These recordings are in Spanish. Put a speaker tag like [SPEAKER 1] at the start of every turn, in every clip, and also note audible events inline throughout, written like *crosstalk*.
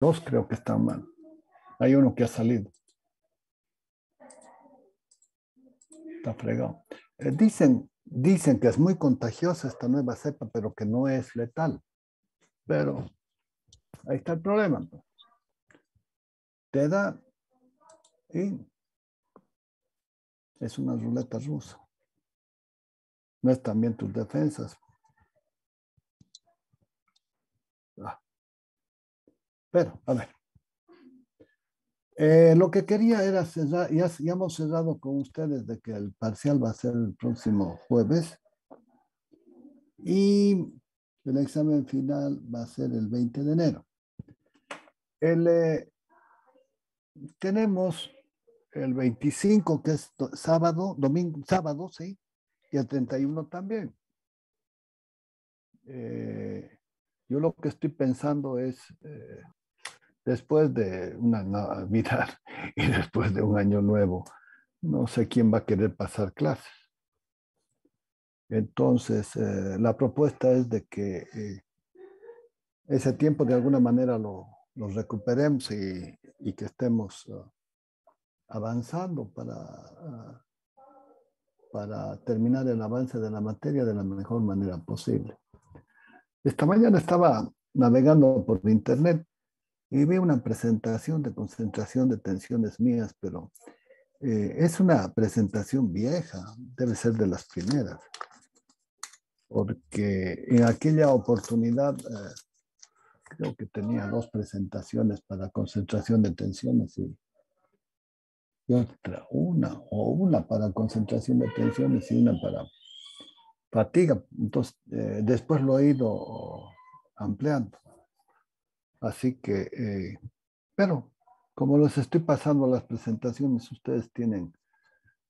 [SPEAKER 1] Dos creo que están mal. Hay uno que ha salido. Está fregado. Eh, dicen, dicen que es muy contagiosa esta nueva cepa, pero que no es letal. Pero ahí está el problema. Te da y es una ruleta rusa. No es también tus defensas. Ah. Pero, a ver. Eh, lo que quería era cerrar, ya, ya, hemos cerrado con ustedes de que el parcial va a ser el próximo jueves y el examen final va a ser el 20 de enero. El, eh, tenemos el 25, que es sábado, domingo, sábado, sí, y el 31 también. Eh, yo lo que estoy pensando es, después de una Navidad *laughs* y después de un año nuevo, no sé quién va a querer pasar clases. Entonces, eh, la propuesta es de que ese tiempo de alguna manera lo, recuperemos y, que estemos uh, avanzando para, uh, para terminar el avance de la materia de la mejor manera posible. Esta mañana estaba navegando por internet y vi una presentación de concentración de tensiones mías, pero eh, es una presentación vieja, debe ser de las primeras, porque en aquella oportunidad eh, creo que tenía dos presentaciones para concentración de tensiones y, otra, una o una para concentración de tensiones y una para fatiga. Entonces, eh, después lo he ido ampliando. Así que, eh, pero como les estoy pasando las presentaciones, ustedes tienen,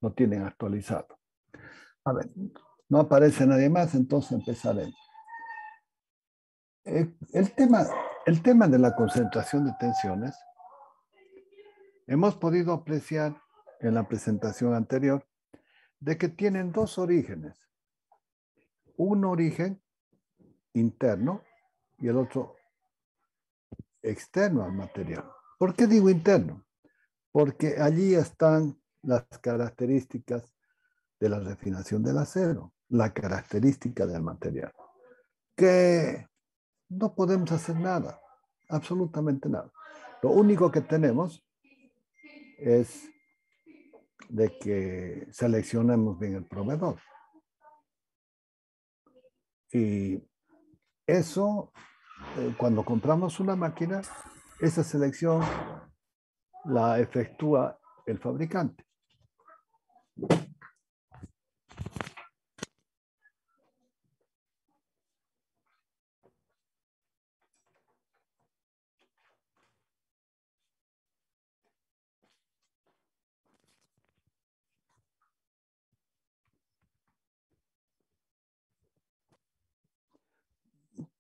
[SPEAKER 1] lo tienen actualizado. A ver, no aparece nadie más, entonces empezaremos. Eh, el, tema, el tema de la concentración de tensiones, hemos podido apreciar en la presentación anterior de que tienen dos orígenes. Un origen interno y el otro externo al material. ¿Por qué digo interno? Porque allí están las características de la refinación del acero, la característica del material, que no podemos hacer nada, absolutamente nada. Lo único que tenemos es de que seleccionemos bien el proveedor. Y eso, eh, cuando compramos una máquina, esa selección la efectúa el fabricante.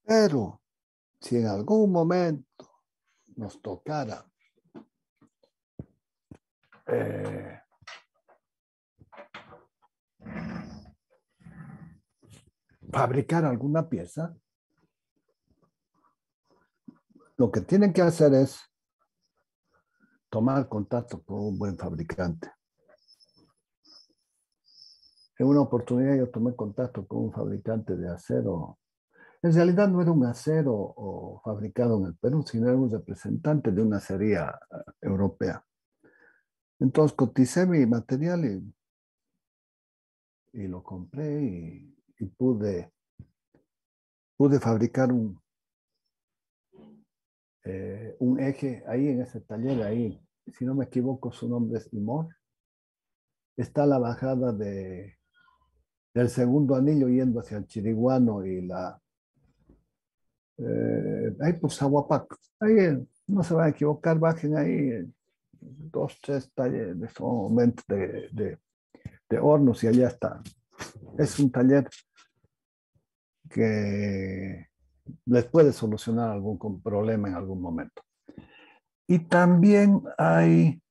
[SPEAKER 1] Pero si en algún momento nos tocara eh, fabricar alguna pieza, lo que tienen que hacer es tomar contacto con un buen fabricante. En una oportunidad yo tomé contacto con un fabricante de acero en realidad no era un acero fabricado en el Perú, sino era un representante de una serie europea. Entonces coticé mi material y, y lo compré y, pude, pude fabricar un, eh, un eje ahí en ese taller, ahí, si no me equivoco, su nombre es Imor. Está la bajada de, del segundo anillo yendo hacia el Chiriguano y la eh, ahí por Zahuapac. Ahí no se van a equivocar, bajen ahí dos, tres talleres de, de, de, hornos y allá está. Es un taller que les puede solucionar algún problema en algún momento. Y también hay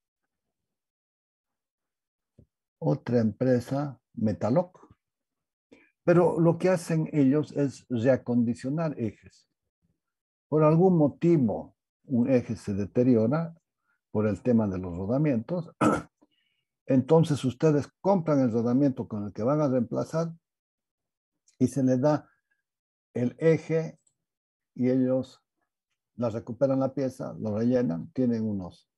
[SPEAKER 1] otra empresa, Metaloc, pero lo que hacen ellos es reacondicionar ejes por algún motivo un eje se deteriora por el tema de los rodamientos, *clears throat* entonces ustedes compran el rodamiento con el que van a reemplazar y se le da el eje y ellos la recuperan la pieza, lo rellenan, tienen unos,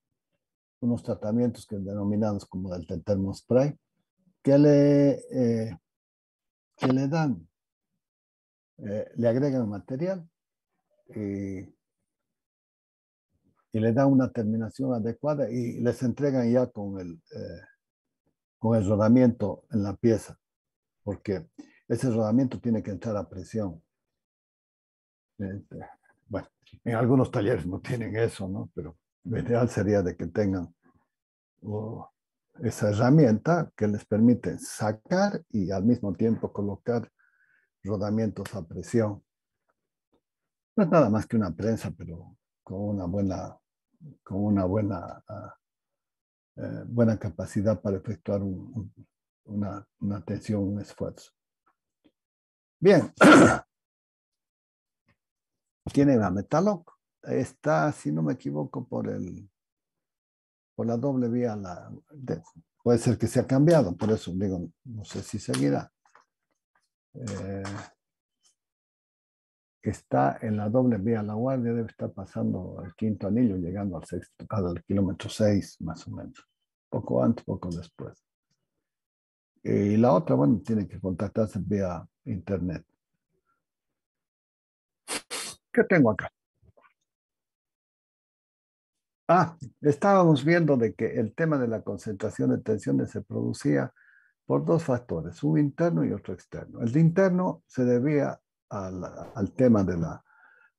[SPEAKER 1] unos tratamientos que denominados como del termospray, que le, eh, que le dan, eh, le agregan material y, y, le dan una terminación adecuada y les entregan ya con el, eh, con el rodamiento en la pieza, porque ese rodamiento tiene que entrar a presión. Este, bueno, en algunos talleres no tienen eso, ¿no? Pero lo ideal sería de que tengan esa herramienta que les permite sacar y al mismo tiempo colocar rodamientos a presión. No es nada más que una prensa, pero con una buena, con una buena, eh, buena capacidad para efectuar una, una tensión, un esfuerzo. Bien. *clears throat* Tiene la Metaloc. Está, si no me equivoco, por el por la doble vía. La, puede ser que se ha cambiado, por eso digo, no sé si seguirá. Eh, está en la doble vía La Guardia, debe estar pasando el quinto anillo, llegando al sexto, al kilómetro 6 más o menos. Poco antes, poco después. Y la otra, bueno, tiene que contactarse vía internet. ¿Qué tengo acá? Ah, estábamos viendo de que el tema de la concentración de tensiones se producía por dos factores, un interno y otro externo. El interno se debía al, tema de la,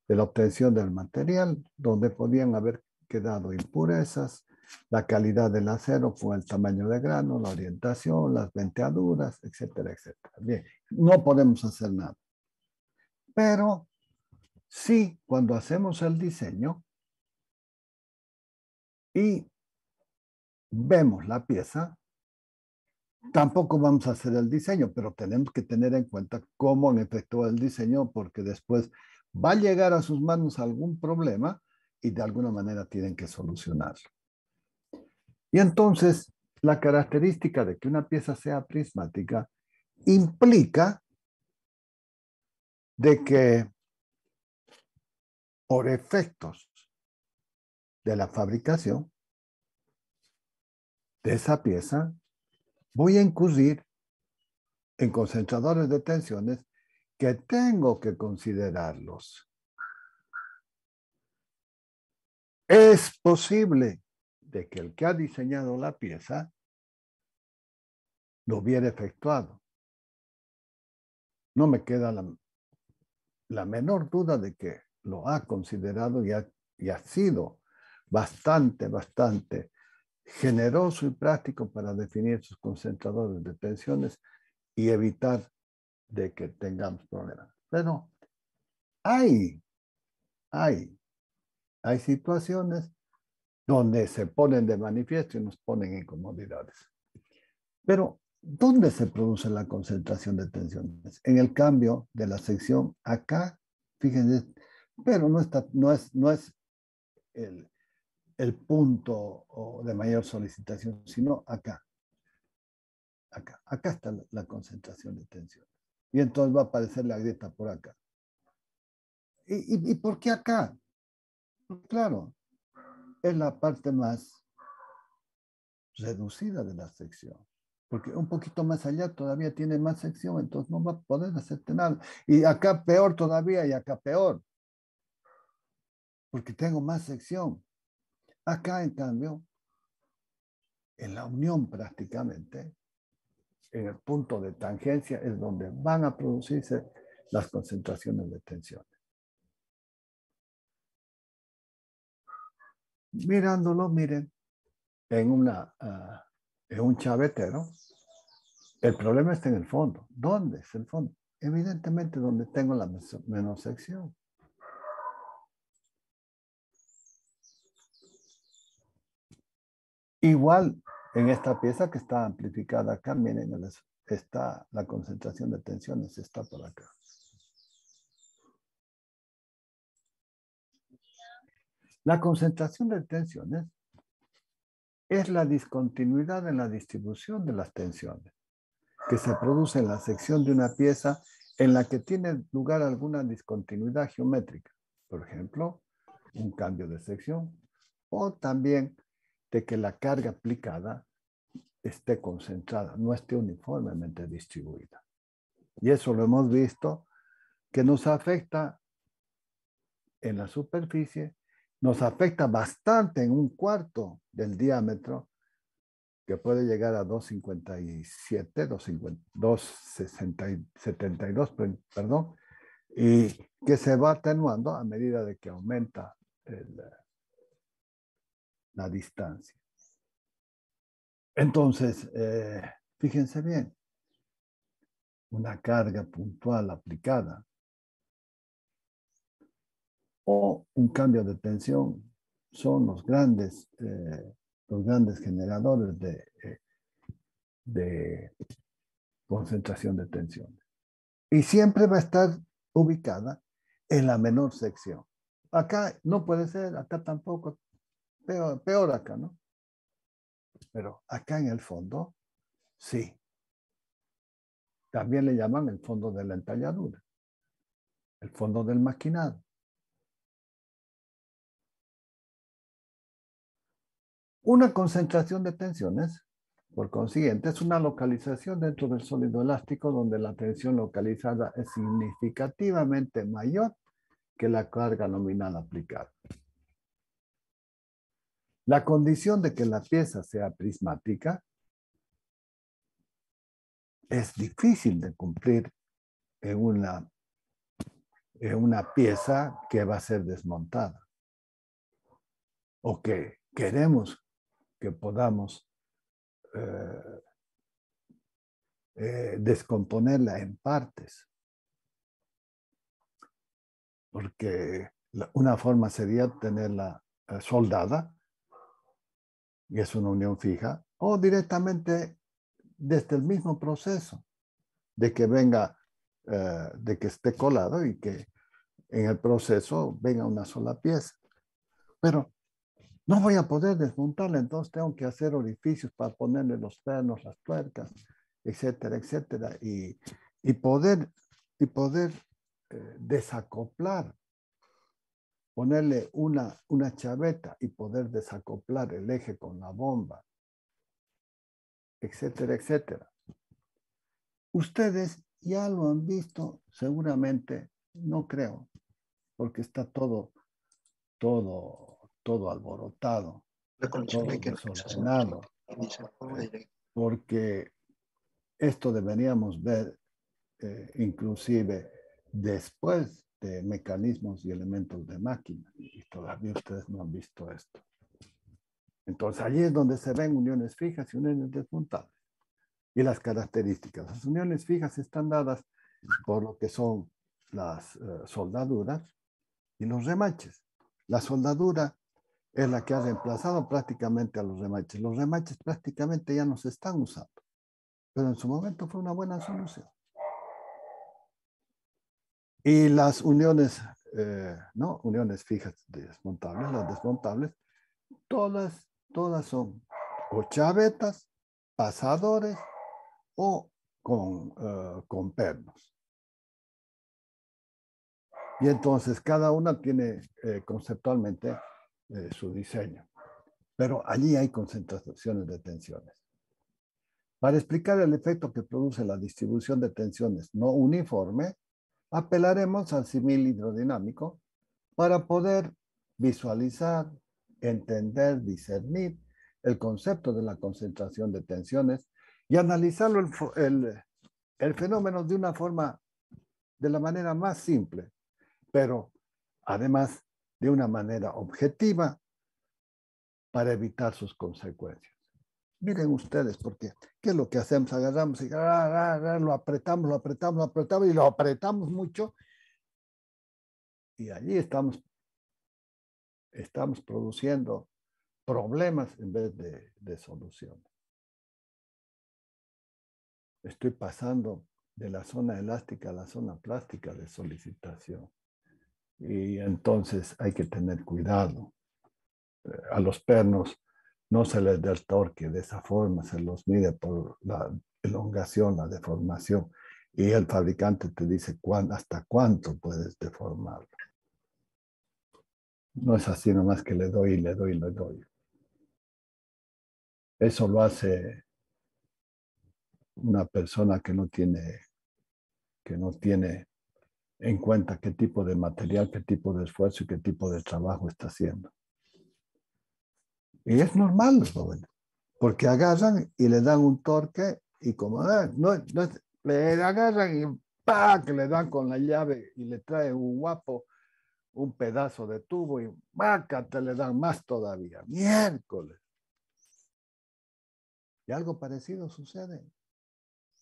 [SPEAKER 1] de la obtención del material, donde podían haber quedado impurezas, la calidad del acero fue el tamaño de grano, la orientación, las venteaduras, etcétera, etcétera. Bien, no podemos hacer nada. Pero sí, cuando hacemos el diseño y vemos la pieza, tampoco vamos a hacer el diseño, pero tenemos que tener en cuenta cómo han el diseño, porque después va a llegar a sus manos algún problema y de alguna manera tienen que solucionarlo. Y entonces, la característica de que una pieza sea prismática implica de que por efectos de la fabricación de esa pieza, voy a incurrir en concentradores de tensiones que tengo que considerarlos. Es posible de que el que ha diseñado la pieza lo hubiera efectuado. No me queda la, menor duda de que lo ha considerado y ha sido bastante, bastante generoso y práctico para definir sus concentradores de tensiones y evitar de que tengamos problemas. Pero hay, hay, hay situaciones donde se ponen de manifiesto y nos ponen incomodidades. Pero, ¿dónde se produce la concentración de tensiones? En el cambio de la sección acá, fíjense, pero no, está, no es, no es el, el punto de mayor solicitación, sino acá. Acá, acá está la, concentración de tensión. Y entonces va a aparecer la grieta por acá. ¿Y, y por qué acá? Claro, es la parte más reducida de la sección. Porque un poquito más allá todavía tiene más sección, entonces no va a poder hacerte nada. Y acá peor todavía y acá peor. Porque tengo más sección. Acá, en cambio, en la unión prácticamente, en el punto de tangencia es donde van a producirse las concentraciones de tensión. mirándolo, miren, en, una, ah, en un chavetero, el problema está en el fondo. ¿Dónde es el fondo? Evidentemente donde tengo la menos sección. Igual en esta pieza que está amplificada acá, miren, está la concentración de tensiones, está por acá. La concentración de tensiones es la discontinuidad en la distribución de las tensiones que se produce en la sección de una pieza en la que tiene lugar alguna discontinuidad geométrica. Por ejemplo, un cambio de sección o también de que la carga aplicada esté concentrada, no esté uniformemente distribuida. Y eso lo hemos visto que nos afecta en la superficie, nos afecta bastante en un cuarto del diámetro, que puede llegar a 257, 272, perdón, y que se va atenuando a medida de que aumenta la distancia. Entonces, eh, fíjense bien, una carga puntual aplicada o un cambio de tensión son los grandes, eh, los grandes generadores de, eh, de concentración de tensión. Y siempre va a estar ubicada en la menor sección. Acá no puede ser, acá tampoco, peor, acá, ¿no? Pero acá en el fondo, sí. También le llaman el fondo de la entalladura, el fondo del maquinado. Una concentración de tensiones, por consiguiente, es una localización dentro del sólido elástico donde la tensión localizada es significativamente mayor que la carga nominal aplicada. La condición de que la pieza sea prismática es difícil de cumplir en una, en una pieza que va a ser desmontada o que queremos que podamos eh, eh, descomponerla en partes. Porque una forma sería tenerla eh, soldada, y es una unión fija, o directamente desde el mismo proceso de que venga, eh, de que esté colado y que en el proceso venga una sola pieza. Pero no voy a poder desmontarla, entonces tengo que hacer orificios para ponerle los pernos, las tuercas, etcétera, etcétera, y, poder, y poder eh, desacoplar, ponerle una, una chaveta y poder desacoplar el eje con la bomba, etcétera, etcétera. Ustedes ya lo han visto seguramente, no creo, porque está todo, todo, todo alborotado, todo desordenado, porque esto deberíamos ver eh, inclusive después de mecanismos y elementos de máquina, y todavía ustedes no han visto esto. Entonces, allí es donde se ven uniones fijas y uniones desmontables. Y las características. Las uniones fijas están dadas por lo que son las eh, soldaduras y los remaches. La soldadura es la que ha reemplazado prácticamente a los remaches. Los remaches prácticamente ya no se están usando, pero en su momento fue una buena solución. Y las uniones, eh, ¿no? Uniones fijas desmontables, las desmontables, todas todas son o chavetas, pasadores o con, eh, con pernos. Y entonces cada una tiene eh, conceptualmente eh, su diseño. Pero allí hay concentraciones de tensiones. Para explicar el efecto que produce la distribución de tensiones no uniforme, apelaremos al simil hidrodinámico para poder visualizar entender, discernir el concepto de la concentración de tensiones y analizarlo el, el, fenómeno de una forma, de la manera más simple, pero además de una manera objetiva para evitar sus consecuencias. Miren ustedes, porque ¿qué es lo que hacemos? Agarramos y lo apretamos, lo apretamos, lo apretamos y lo apretamos mucho. Y allí estamos estamos produciendo problemas en vez de, soluciones. Estoy pasando de la zona elástica a la zona plástica de solicitación. Y entonces hay que tener cuidado a los pernos no se les da el torque de esa forma, se los mide por la elongación, la deformación, y el fabricante te dice hasta cuánto puedes deformarlo. No es así nomás que le doy, le doy, le doy. Eso lo hace una persona que no tiene, que no tiene en cuenta qué tipo de material, qué tipo de esfuerzo y qué tipo de trabajo está haciendo. Y es normal, porque agarran y le dan un torque y como ah, no, le agarran y ¡pa! que le dan con la llave y le traen un guapo, un pedazo de tubo y ¡maca! te le dan más todavía. Miércoles. Y algo parecido sucede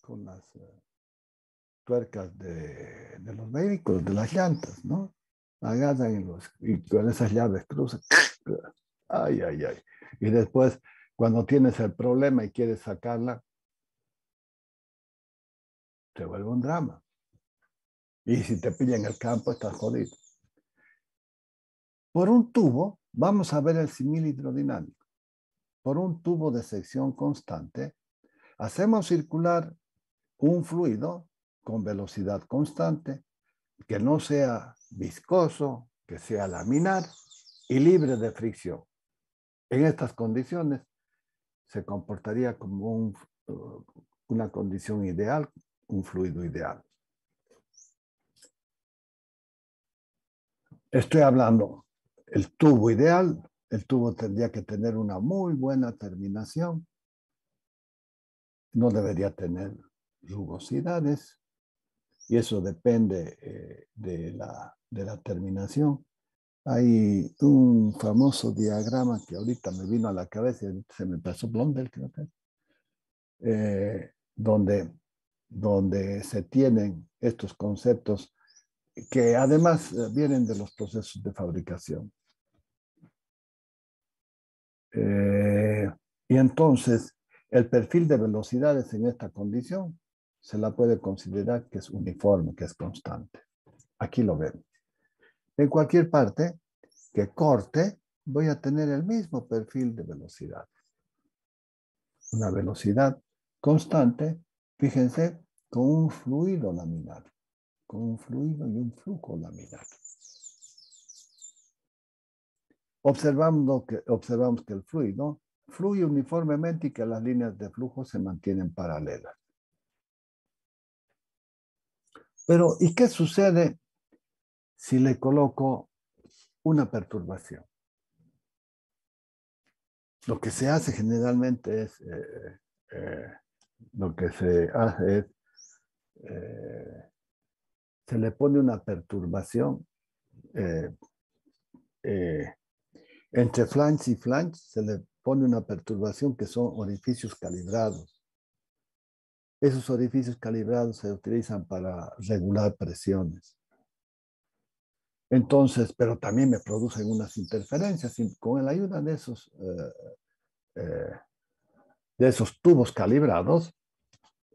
[SPEAKER 1] con las eh, tuercas de, los vehículos, de las llantas, ¿no? Agarran y, los, y con esas llaves cruzan. Ay, ay, ay. Y después, cuando tienes el problema y quieres sacarla, te vuelve un drama. Y si te pilla en el campo, estás jodido. Por un tubo, vamos a ver el simil hidrodinámico. Por un tubo de sección constante, hacemos circular un fluido con velocidad constante, que no sea viscoso, que sea laminar y libre de fricción. En estas condiciones se comportaría como uh, una condición ideal un fluido ideal. Estoy hablando, el tubo ideal, el tubo tendría que tener una muy buena terminación, no debería tener rugosidades, y eso depende eh, de, la, de, la, terminación. Hay un famoso diagrama que ahorita me vino a la cabeza, se me pasó Blondel, creo que eh, donde donde se tienen estos conceptos que además eh, vienen de los procesos de fabricación. Eh, y entonces, el perfil de velocidades en esta condición se la puede considerar que es uniforme, que es constante. Aquí lo vemos. En cualquier parte que corte, voy a tener el mismo perfil de velocidad. Una velocidad constante Fíjense, con un fluido laminar, con un fluido y un flujo laminar. Observando que, observamos que el fluido fluye uniformemente y que las líneas de flujo se mantienen paralelas. Pero, ¿y qué sucede si le coloco una perturbación? Lo que se hace generalmente es eh, eh, lo que se hace es, eh, se le pone una perturbación entre flange y flange, se le pone una perturbación que son orificios calibrados. Esos orificios calibrados se utilizan para regular presiones. Entonces, pero también me producen unas interferencias con la ayuda de esos de esos tubos calibrados,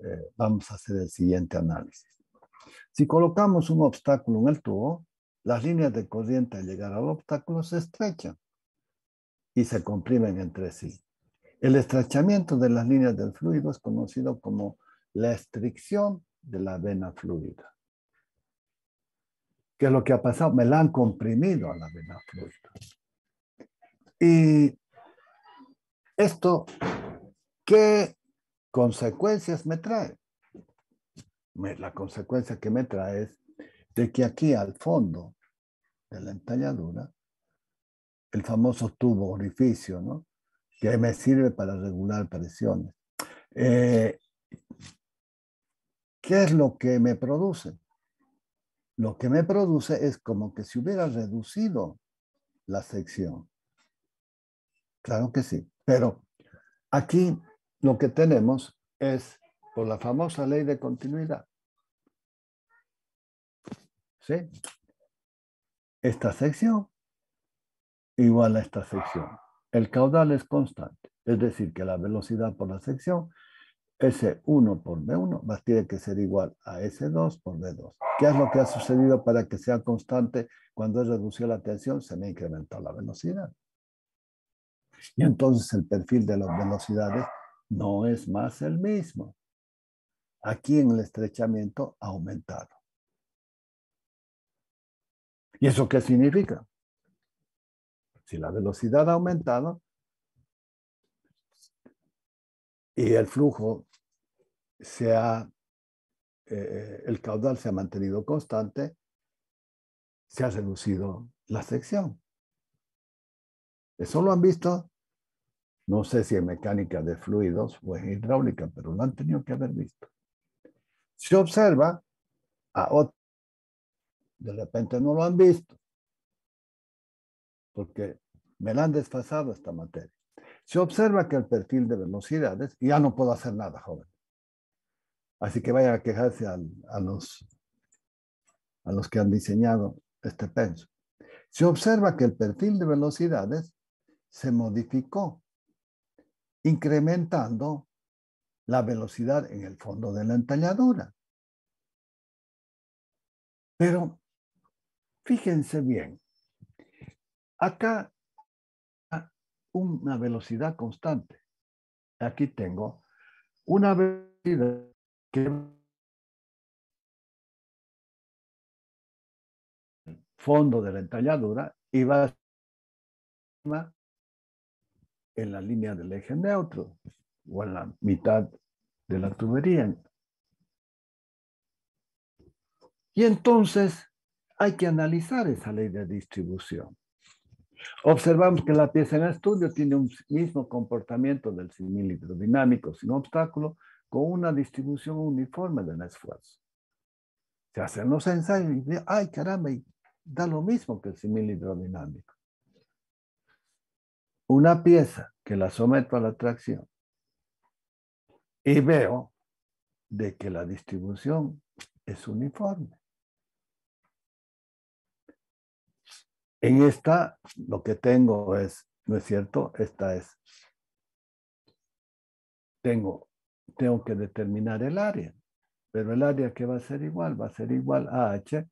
[SPEAKER 1] eh, vamos a hacer el siguiente análisis. Si colocamos un obstáculo en el tubo, las líneas de corriente al llegar al obstáculo se estrechan y se comprimen entre sí. El estrechamiento de las líneas del fluido es conocido como la estricción de la vena fluida. ¿Qué es lo que ha pasado? Me la han comprimido a la vena fluida. Y esto ¿Qué consecuencias me trae? La consecuencia que me trae es de que aquí al fondo de la entalladura, el famoso tubo orificio, ¿no? que me sirve para regular presiones. Eh, ¿Qué es lo que me produce? Lo que me produce es como que si hubiera reducido la sección. Claro que sí, pero aquí lo que tenemos es por la famosa ley de continuidad. ¿Sí? Esta sección igual a esta sección. El caudal es constante, es decir, que la velocidad por la sección, S1 por B1, va, tiene que ser igual a S2 por B2. ¿Qué es lo que ha sucedido para que sea constante? Cuando he reducido la tensión, se me ha incrementado la velocidad. Y entonces el perfil de las velocidades no es más el mismo. Aquí en el estrechamiento ha aumentado. ¿Y eso qué significa? Si la velocidad ha aumentado y el flujo se ha, eh, el caudal se ha mantenido constante, se ha reducido la sección. Eso lo han visto, no sé si en mecánica de fluidos o en hidráulica, pero lo han tenido que haber visto. Se observa a otro, de repente no lo han visto, porque me la han desfasado esta materia. Se observa que el perfil de velocidades, ya no puedo hacer nada, joven. Así que vayan a quejarse a, los, a los que han diseñado este penso. Se observa que el perfil de velocidades se modificó, incrementando la velocidad en el fondo de la entalladura. Pero fíjense bien, acá una velocidad constante. Aquí tengo una velocidad que fondo de la entalladura y va en la línea del eje neutro o en la mitad de la tubería. Y entonces hay que analizar esa ley de distribución. Observamos que la pieza en estudio tiene un mismo comportamiento del similitro dinámico sin obstáculo con una distribución uniforme del esfuerzo. Se hacen los ensayos y dicen, ay caramba, da lo mismo que el similitro dinámico una pieza que la someto a la tracción y veo de que la distribución es uniforme. En esta lo que tengo es, ¿no es cierto? Esta es, tengo, tengo que determinar el área, pero el área que va a ser igual, va a ser igual a H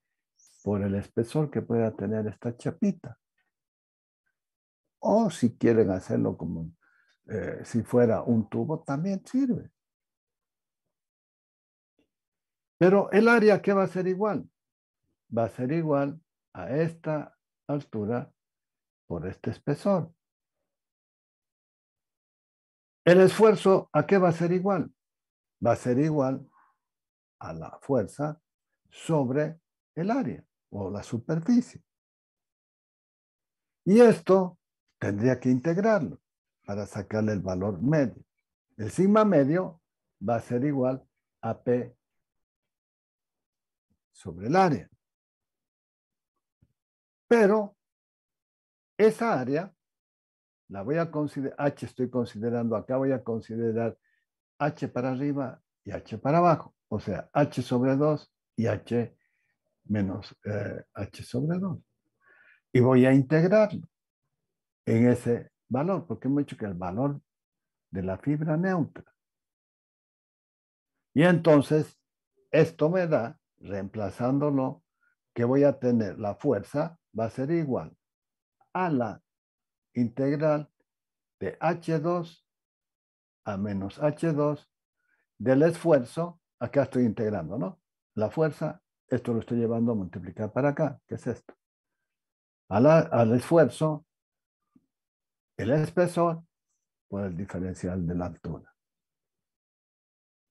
[SPEAKER 1] por el espesor que pueda tener esta chapita. O si quieren hacerlo como eh, si fuera un tubo, también sirve. Pero el área que va a ser igual, va a ser igual a esta altura por este espesor. El esfuerzo, ¿a qué va a ser igual? Va a ser igual a la fuerza sobre el área o la superficie. Y esto tendría que integrarlo para sacarle el valor medio. El sigma medio va a ser igual a P sobre el área. Pero esa área la voy a considerar, H estoy considerando acá, voy a considerar H para arriba y H para abajo. O sea, H sobre 2 y H menos eh, H sobre 2. Y voy a integrarlo en ese valor, porque hemos dicho que el valor de la fibra neutra. Y entonces, esto me da, reemplazándolo, que voy a tener la fuerza, va a ser igual a la integral de H2 a menos H2 del esfuerzo, acá estoy integrando, ¿no? La fuerza, esto lo estoy llevando a multiplicar para acá, ¿qué es esto? al esfuerzo el espesor por el diferencial de la altura.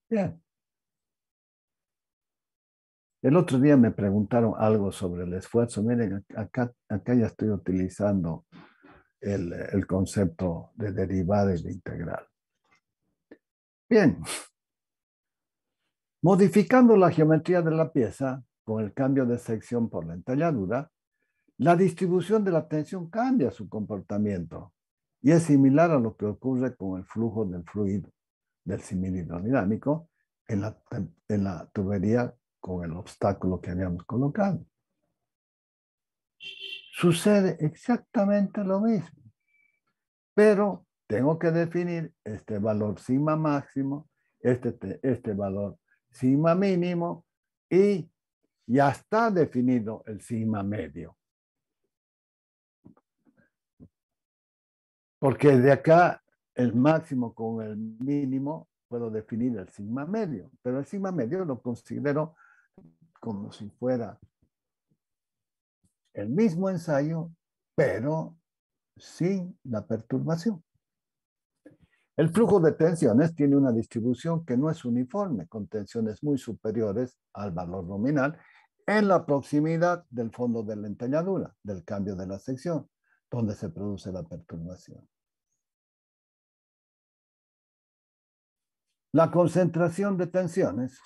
[SPEAKER 1] Bien. El otro día me preguntaron algo sobre el esfuerzo. Miren, acá, acá ya estoy utilizando el, concepto de derivada y de integral. Bien. Modificando la geometría de la pieza con el cambio de sección por la entalladura, la distribución de la tensión cambia su comportamiento y es similar a lo que ocurre con el flujo del fluido del cilindro dinámico en la, en la tubería con el obstáculo que habíamos colocado. Sucede exactamente lo mismo, pero tengo que definir este valor sigma máximo, este, este valor sigma mínimo y ya está definido el sigma medio. Porque de acá el máximo con el mínimo puedo definir el sigma medio, pero el sigma medio lo considero como si fuera el mismo ensayo, pero sin la perturbación. El flujo de tensiones tiene una distribución que no es uniforme, con tensiones muy superiores al valor nominal en la proximidad del fondo de la entalladura, del cambio de la sección, donde se produce la perturbación. La concentración de tensiones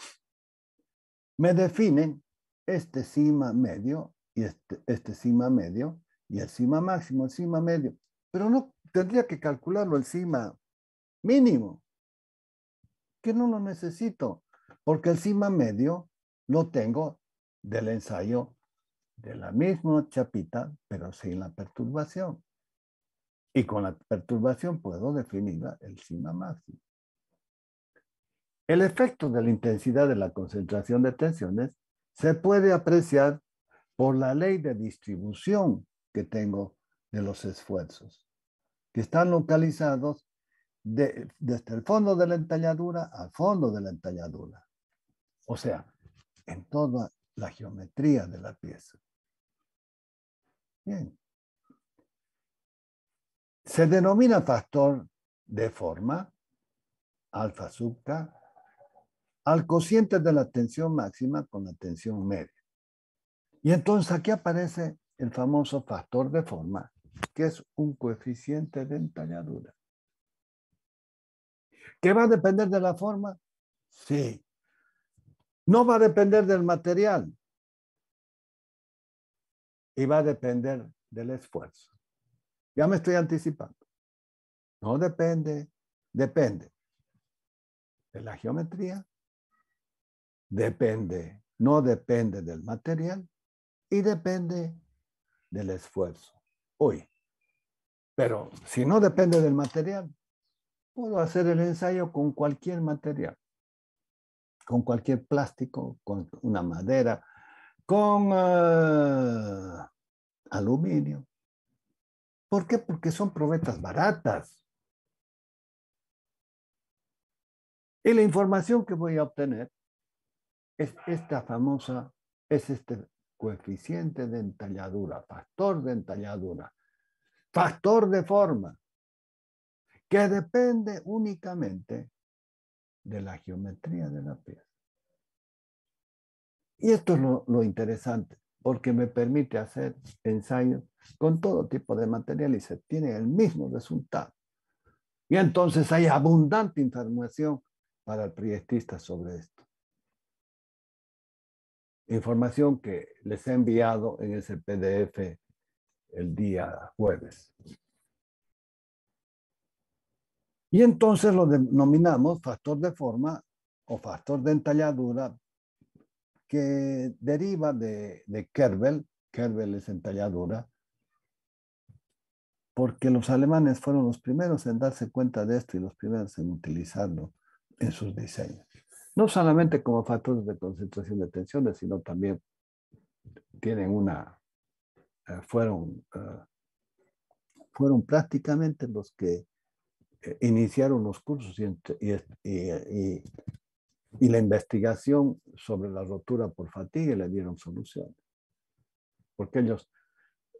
[SPEAKER 1] me define este sigma medio y este, este sigma medio y el sigma máximo, el sigma medio. Pero no tendría que calcularlo el sigma mínimo, que no lo necesito, porque el sigma medio lo tengo del ensayo de la misma chapita, pero sin la perturbación. Y con la perturbación puedo definir el sigma máximo. El efecto de la intensidad de la concentración de tensiones se puede apreciar por la ley de distribución que tengo de los esfuerzos, que están localizados desde el fondo de la entalladura al fondo de la entalladura. O sea, en toda la geometría de la pieza. Bien. Se denomina factor de forma, alfa sub k, al cociente de la tensión máxima con la tensión media. Y entonces aquí aparece el famoso factor de forma, que es un coeficiente de entalladura. ¿Qué va a depender de la forma? Sí. No va a depender del material. Y va a depender del esfuerzo. Ya me estoy anticipando. No depende, depende de la geometría, depende, no depende del material y depende del esfuerzo. Uy, pero si no depende del material, puedo hacer el ensayo con cualquier material, con cualquier plástico, con una madera, con ah, aluminio. ¿Por qué? Porque son probetas baratas. Y la información que voy a obtener es esta famosa, es este coeficiente de entalladura, factor de entalladura, factor de forma, que depende únicamente de la geometría de la pieza. Y esto es lo, lo, interesante, porque me permite hacer ensayos con todo tipo de material y se tiene el mismo resultado. Y entonces hay abundante información para el priestista sobre esto información que les he enviado en ese PDF el día jueves. Y entonces lo denominamos factor de forma o factor de entalladura que deriva de, de Kerbel. Kerbel es entalladura, porque los alemanes fueron los primeros en darse cuenta de esto y los primeros en utilizarlo en sus diseños no solamente como factores de concentración de tensiones, sino también tienen una, eh, fueron, eh, fueron prácticamente los que eh, iniciaron los cursos y, y, y, la investigación sobre la rotura por fatiga y le dieron soluciones. Porque ellos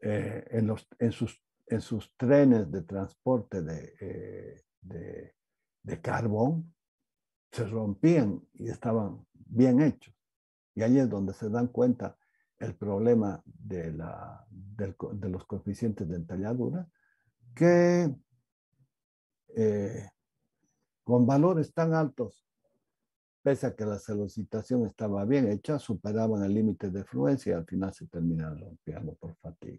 [SPEAKER 1] en, los, en, sus, en sus trenes de transporte de, de carbón, se rompían y estaban bien hechos. Y ahí es donde se dan cuenta el problema de, la, de los coeficientes de entalladura, que eh, con valores tan altos, pese a que la celocitación estaba bien hecha, superaban el límite de fluencia y al final se terminan rompiendo por fatiga.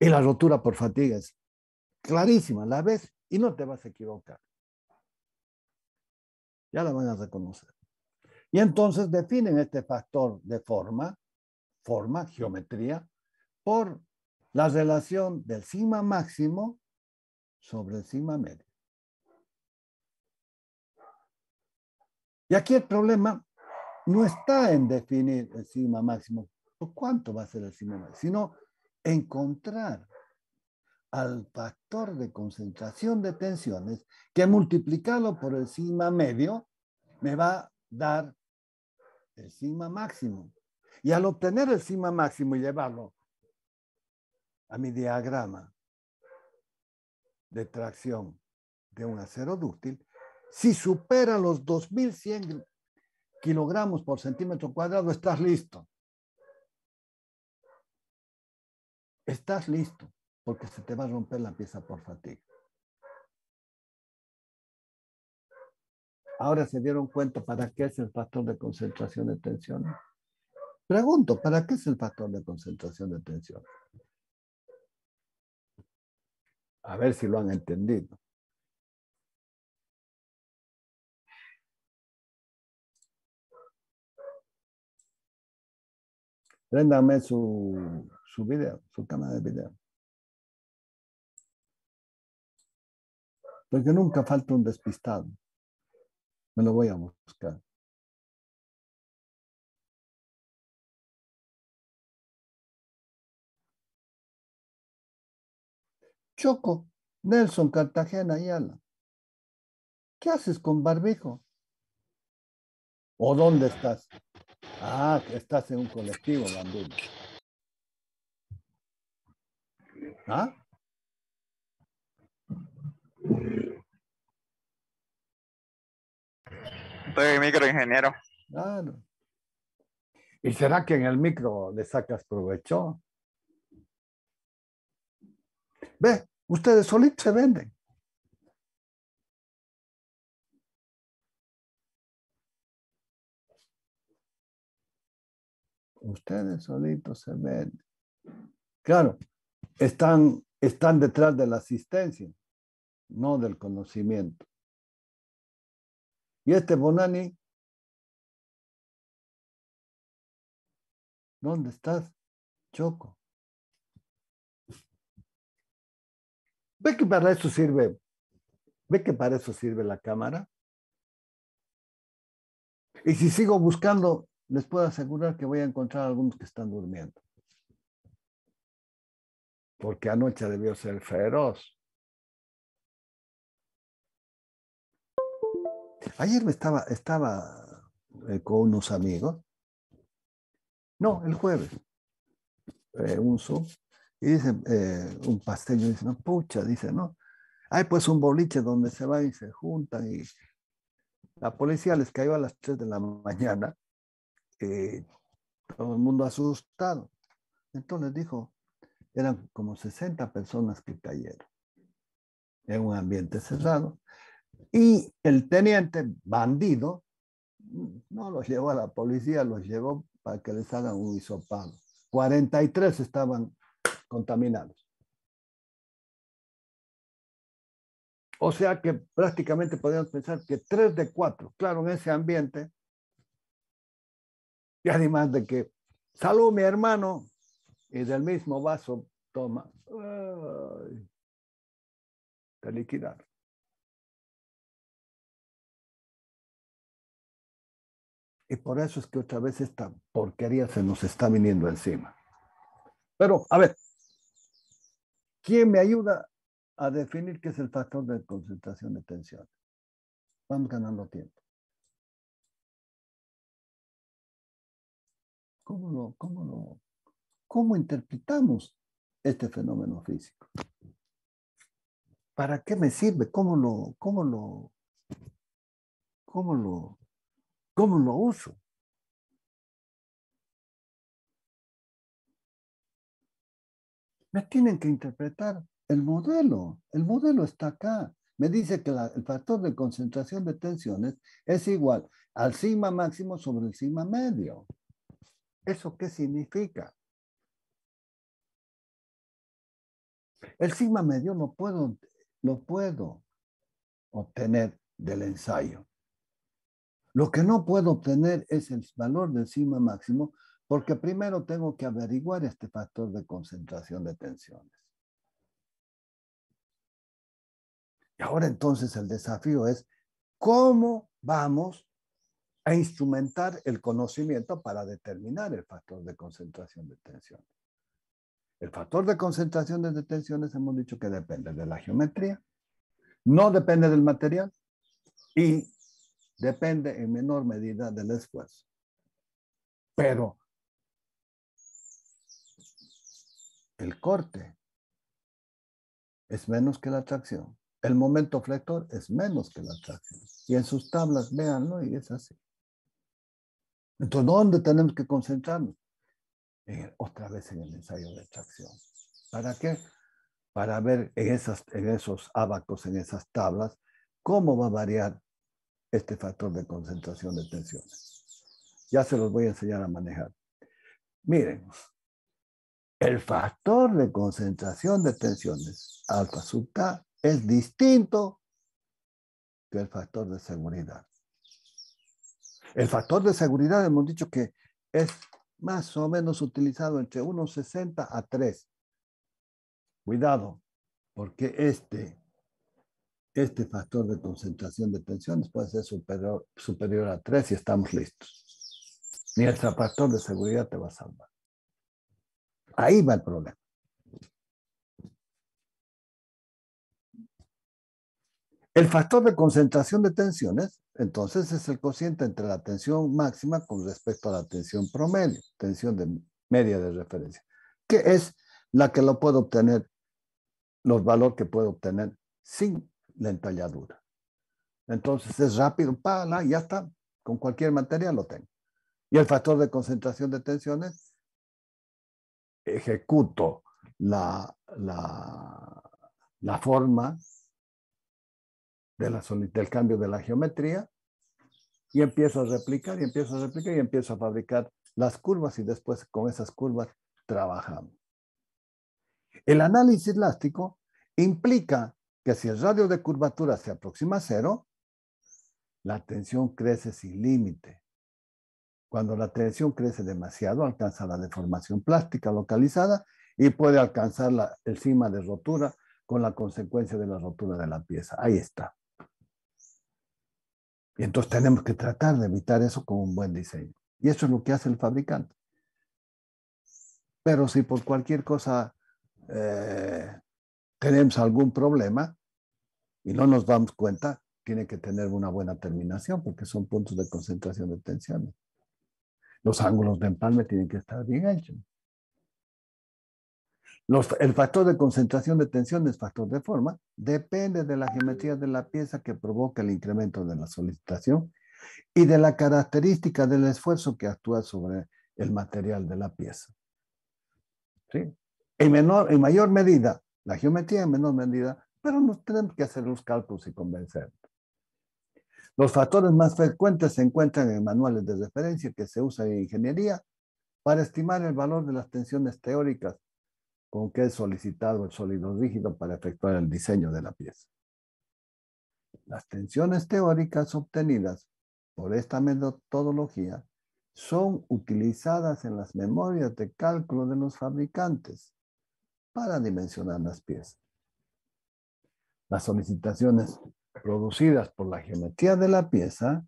[SPEAKER 1] Y la rotura por fatiga es clarísima, la ves y no te vas a equivocar ya la van a reconocer. Y entonces definen este factor de forma, forma, geometría, por la relación del sigma máximo sobre el sigma medio. Y aquí el problema no está en definir el sigma máximo, cuánto va a ser el sigma máximo, sino encontrar al factor de concentración de tensiones que multiplicado por el sigma medio me va a dar el sigma máximo. Y al obtener el sigma máximo y llevarlo a mi diagrama de tracción de un acero dúctil, si supera los 2100 kilogramos por centímetro cuadrado, estás listo. Estás listo porque se te va a romper la pieza por fatiga. Ahora se dieron cuenta para qué es el factor de concentración de tensión. Pregunto, ¿para qué es el factor de concentración de tensión? A ver si lo han entendido. Préndame su, su video, su cámara de video. Porque nunca falta un despistado. Me lo voy a buscar. Choco, Nelson, Cartagena, Ayala. ¿Qué haces con barbijo? ¿O dónde estás? Ah, estás en un colectivo, Banduno. ¿Ah?
[SPEAKER 2] Soy microingeniero.
[SPEAKER 1] Claro. ¿Y será que en el micro le sacas provecho? Ve, ustedes solitos se venden. Ustedes solitos se venden. Claro, están, están detrás de la asistencia, no del conocimiento. Y este Bonani, ¿dónde estás? Choco. ¿Ve que para eso sirve? ¿Ve que para eso sirve la cámara? Y si sigo buscando, les puedo asegurar que voy a encontrar algunos que están durmiendo. Porque anoche debió ser feroz. Ayer me estaba, estaba eh, con unos amigos. No, el jueves. Eh, un Zoom. Y dice, eh, un pasteño dice, no, pucha, dice, no. Hay pues un boliche donde se van y se juntan y la policía les cayó a las 3 de la mañana. todo el mundo asustado. Entonces dijo, eran como 60 personas que cayeron en un ambiente cerrado. Y el teniente bandido no los llevó a la policía, los llevó para que les hagan un hisopado. 43 estaban contaminados. O sea que prácticamente podríamos pensar que 3 de 4, claro, en ese ambiente, y además de que, salud mi hermano, y del mismo vaso toma, te liquidaron. Y por eso es que otra vez esta porquería se nos está viniendo encima. Pero, a ver, ¿quién me ayuda a definir qué es el factor de concentración de tensión? Vamos ganando tiempo. ¿Cómo, lo, cómo, lo, ¿Cómo interpretamos este fenómeno físico? ¿Para qué me sirve? ¿Cómo lo, cómo lo, cómo lo, ¿Cómo lo uso? Me tienen que interpretar el modelo. El modelo está acá. Me dice que el factor de concentración de tensiones es igual al sigma máximo sobre el sigma medio. ¿Eso qué significa? El sigma medio lo puedo, lo puedo obtener del ensayo. Lo que no puedo obtener es el valor del sigma máximo porque primero tengo que averiguar este factor de concentración de tensiones. Y ahora entonces el desafío es cómo vamos a instrumentar el conocimiento para determinar el factor de concentración de tensiones. El factor de concentración de tensiones hemos dicho que depende de la geometría, no depende del material y depende en menor medida del esfuerzo. Pero el corte es menos que la tracción. El momento flector es menos que la tracción. Y en sus tablas, véanlo, y es así. Entonces, ¿dónde tenemos que concentrarnos? otra vez en el ensayo de tracción. ¿Para qué? Para ver en, esas, en esos abacos, en esas tablas, cómo va a variar este factor de concentración de tensiones. Ya se los voy a enseñar a manejar. Miren, el factor de concentración de tensiones alfa sub es distinto que el factor de seguridad. El factor de seguridad hemos dicho que es más o menos utilizado entre 1,60 a 3. Cuidado, porque este, este factor de concentración de tensiones puede ser superior, superior a 3 y estamos listos. Ni el factor de seguridad te va a salvar. Ahí va el problema. El factor de concentración de tensiones, entonces, es el cociente entre la tensión máxima con respecto a la tensión promedio, tensión de media de referencia, que es la que lo puedo obtener, los valores que puedo obtener sin la entalladura. Entonces es rápido, para, ya está, con cualquier material lo tengo. Y el factor de concentración de tensiones, ejecuto la, la, la forma del cambio de la geometría y empiezo a replicar y empiezo a replicar y empiezo a fabricar las curvas y después con esas curvas trabajamos. El análisis elástico implica que si el radio de curvatura se aproxima a cero, la tensión crece sin límite. Cuando la tensión crece demasiado, alcanza la deformación plástica localizada y puede alcanzar el cima de rotura con la consecuencia de la rotura de la pieza. Ahí está. Y entonces tenemos que tratar de evitar eso con un buen diseño. Y eso es lo que hace el fabricante. Pero si por cualquier cosa eh, tenemos algún problema y no nos damos cuenta, tiene que tener una buena terminación porque son puntos de concentración de tensiones. Los ángulos de empalme tienen que estar bien hechos el factor de concentración de tensión es factor de forma, depende de la geometría de la pieza que provoca el incremento de la solicitación y de la característica del esfuerzo que actúa sobre el material de la pieza. ¿Sí? En, menor, en mayor medida, la geometría en menor medida, pero nos tenemos que hacer los cálculos y convencer. Los factores más frecuentes se encuentran en manuales de referencia que se usan en ingeniería para estimar el valor de las tensiones teóricas con que es solicitado el sólido rígido para efectuar el diseño de la pieza. Las tensiones teóricas obtenidas por esta metodología son utilizadas en las memorias de cálculo de los fabricantes para dimensionar las piezas. Las solicitaciones producidas por la geometría de la pieza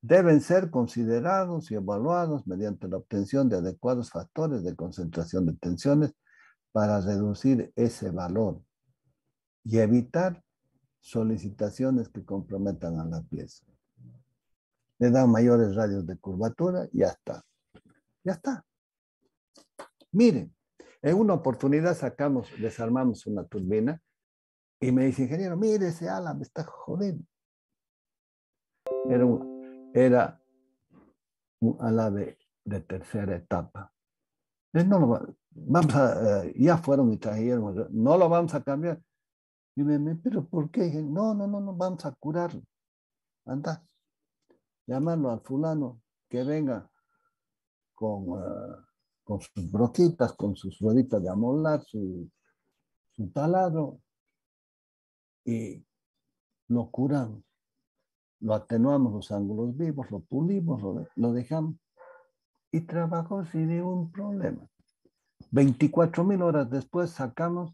[SPEAKER 1] deben ser considerados y evaluados mediante la obtención de adecuados factores de concentración de tensiones para reducir ese valor y evitar solicitaciones que comprometan a la pieza. Le dan mayores radios de curvatura y ya está. Ya está. Miren, en una oportunidad sacamos, desarmamos una turbina y me dice, ingeniero, mire ese ala, me está jodiendo. Era un, era un ala de, de tercera etapa. No lo, vamos a, eh, ya fueron y trajeron, no lo vamos a cambiar. Y me, pero ¿por qué? no, no, no, no, vamos a curarlo. Anda, llamarlo al fulano que venga con, eh, con sus broquitas, con sus rueditas de amolar, su, taladro, y lo curamos. Lo atenuamos los ángulos vivos, lo pulimos, lo, lo dejamos. Y trabajó sin ningún problema. 24 mil horas después sacamos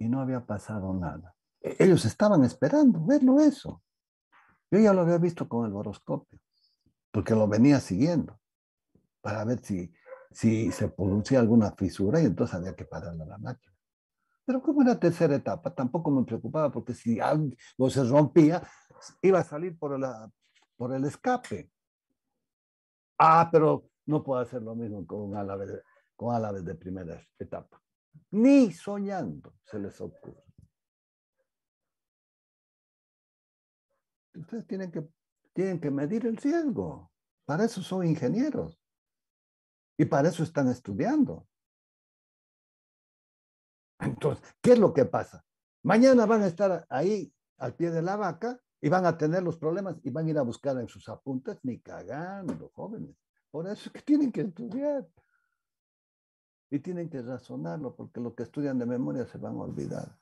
[SPEAKER 1] y no había pasado nada. E-, ellos estaban esperando verlo eso. Yo ya lo había visto con el horoscopio, porque lo venía siguiendo, para ver si si se producía alguna fisura y entonces había que parar la máquina. Pero como era tercera etapa, tampoco me preocupaba porque si algo se rompía, iba a salir por, la, por el escape. Ah, pero no puedo hacer lo mismo con álabes, con álabes de primera etapa. Ni soñando se les ocurre. Ustedes tienen que, tienen que medir el riesgo. Para eso son ingenieros. Y para eso están estudiando. Entonces, ¿qué es lo que pasa? Mañana van a estar ahí al pie de la vaca y van a tener los problemas y van a ir a buscar en sus apuntes ni cagando jóvenes. Por eso es que tienen que estudiar. Y tienen que razonarlo, porque lo que estudian de memoria se van a olvidar.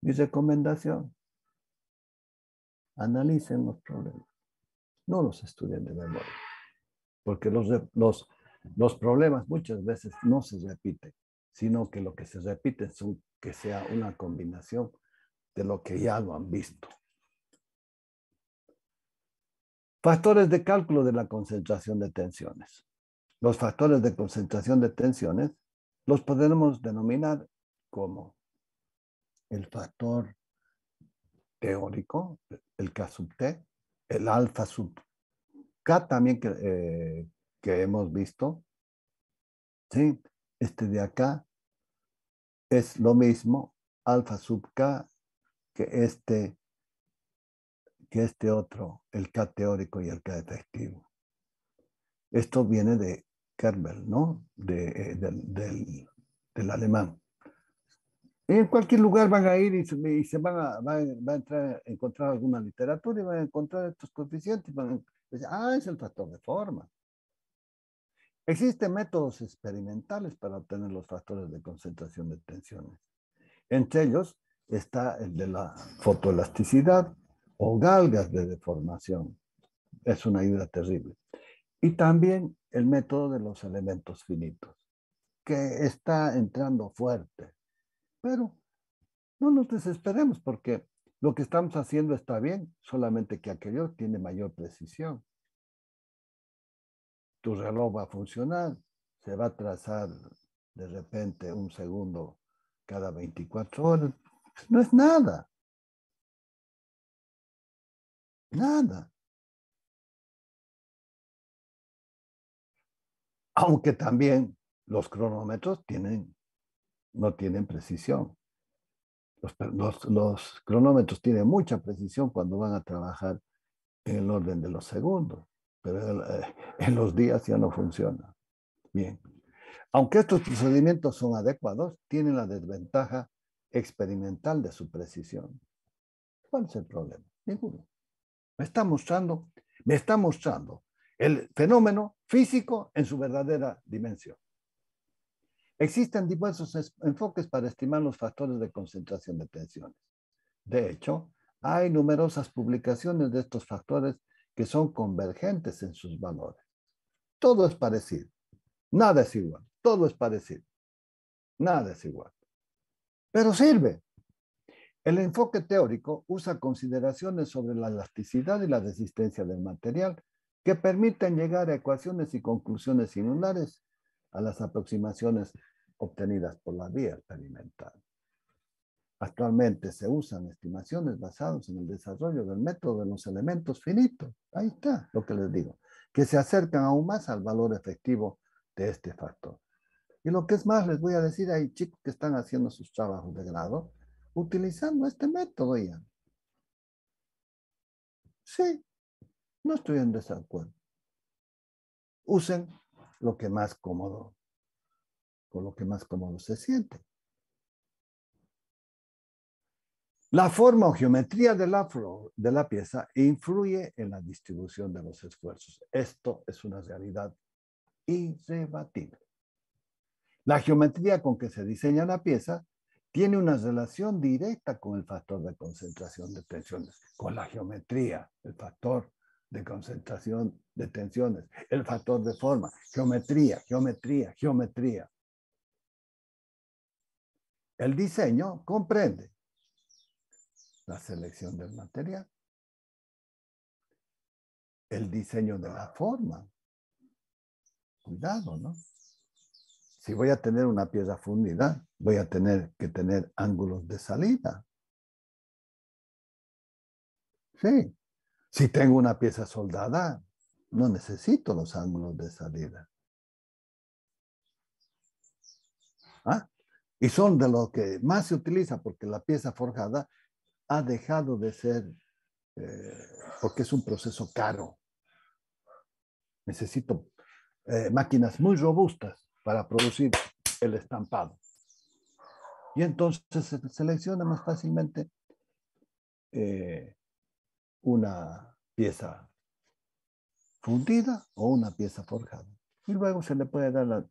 [SPEAKER 1] Mi recomendación, analicen los problemas. No los estudien de memoria, porque los, los, los problemas muchas veces no se repiten, sino que lo que se repite es que sea una combinación de lo que ya lo han visto. Factores de cálculo de la concentración de tensiones. Los factores de concentración de tensiones los podemos denominar como el factor teórico, el K sub T, el alfa sub K también que, eh, que hemos visto. ¿sí? Este de acá es lo mismo, alfa sub K, que este que este otro, el K teórico y el K efectivo. Esto viene de Kerbel, ¿no? De, eh, del, alemán. En cualquier lugar van a ir y se, van, a, van, a, entrar, encontrar alguna literatura y van a encontrar estos coeficientes. Van a decir, ah, es el factor de forma. Existen métodos experimentales para obtener los factores de concentración de tensiones. Entre ellos está el de la fotoelasticidad, o galgas de deformación. Es una ayuda terrible. Y también el método de los elementos finitos, que está entrando fuerte. Pero no nos desesperemos porque lo que estamos haciendo está bien, solamente que aquello tiene mayor precisión. Tu reloj va a funcionar, se va a trazar de repente un segundo cada 24 horas. No es nada. Nada. Aunque también los cronómetros tienen, no tienen precisión. Los, cronómetros tienen mucha precisión cuando van a trabajar en el orden de los segundos, pero eh, *laughs* en los días ya no funciona. Bien. Aunque estos procedimientos son adecuados, tienen la desventaja experimental de su precisión. ¿Cuál es el problema? Ninguno. Me está mostrando, me está mostrando el fenómeno físico en su verdadera dimensión. Existen diversos enfoques para estimar los factores de concentración de tensiones. De hecho, hay numerosas publicaciones de estos factores que son convergentes en sus valores. Todo es parecido. Nada es igual. Todo es parecido. Nada es igual. Pero sirve. El enfoque teórico usa consideraciones sobre la elasticidad y la resistencia del material que permiten llegar a ecuaciones y conclusiones similares a las aproximaciones obtenidas por la vía experimental. Actualmente se usan estimaciones basadas en el desarrollo del método de los elementos finitos. Ahí está lo que les digo, que se acercan aún más al valor efectivo de este factor. Y lo que es más, les voy a decir, hay chicos que están haciendo sus trabajos de grado utilizando este método ya. Sí, no estoy en desacuerdo. Usen lo que más cómodo, con lo que más cómodo se siente. La forma o geometría de la, pieza influye en la distribución de los esfuerzos. Esto es una realidad irrebatible. La geometría con que se diseña la pieza tiene una relación directa con el factor de concentración de tensiones, con la geometría, el factor de concentración de tensiones, el factor de forma, geometría, geometría, geometría. El diseño comprende la selección del material, el diseño de la forma. Cuidado, ¿no? Si voy a tener una pieza fundida, voy a tener que tener ángulos de salida. Sí. Si tengo una pieza soldada, no necesito los ángulos de salida. ¿Ah? Y son de los que más se utiliza porque la pieza forjada ha dejado de ser, eh, porque es un proceso caro. Necesito eh, máquinas muy robustas para producir el estampado. Y entonces se selecciona más fácilmente eh, una pieza fundida o una pieza forjada. Y luego se le puede dar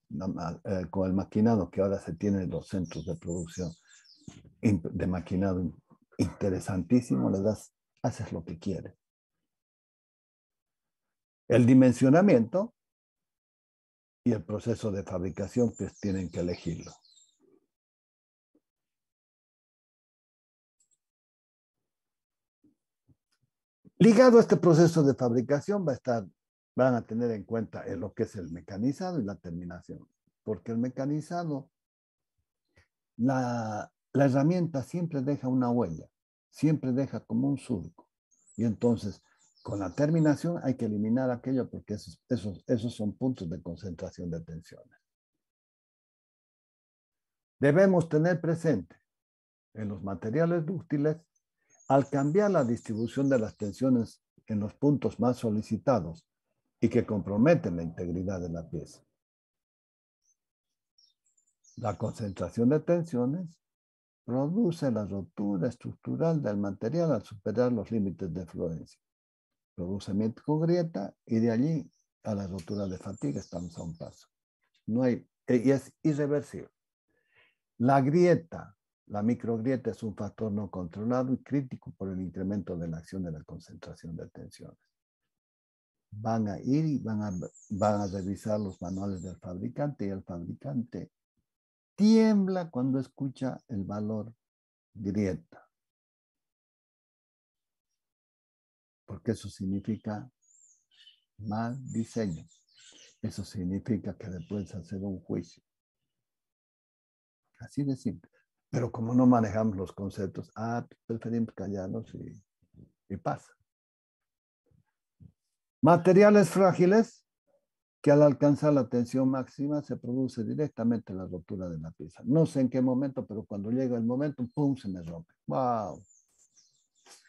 [SPEAKER 1] eh, con el maquinado que ahora se tiene en los centros de producción de maquinado interesantísimo, le das, haces lo que quieres. El dimensionamiento y el proceso de fabricación, pues tienen que elegirlo. Ligado a este proceso de fabricación va a estar van a tener en cuenta lo que es el mecanizado y la terminación. Porque el mecanizado, la, herramienta siempre deja una huella, siempre deja como un surco. Y entonces, con la terminación hay que eliminar aquello porque esos, esos, esos son puntos de concentración de tensiones. Debemos tener presente en los materiales dúctiles, al cambiar la distribución de las tensiones en los puntos más solicitados y que comprometen la integridad de la pieza. La concentración de tensiones produce la rotura estructural del material al superar los límites de fluencia. Produce con grieta y de allí a la rotura de fatiga estamos a un paso. No hay, y es irreversible. La grieta, la microgrieta es un factor no controlado y crítico por el incremento de la acción de la concentración de tensiones van a ir y van a, van a revisar los manuales del fabricante y el fabricante tiembla cuando escucha el valor grieta. Porque eso significa mal diseño. Eso significa que puedes hacer un juicio. Así de simple. Pero como no manejamos los conceptos, ah, preferimos callarnos y, y pasa. Materiales frágiles que al alcanzar la tensión máxima se produce directamente la rotura de la pieza. No sé en qué momento, pero cuando llega el momento, ¡pum!, se me rompe. ¡Wow!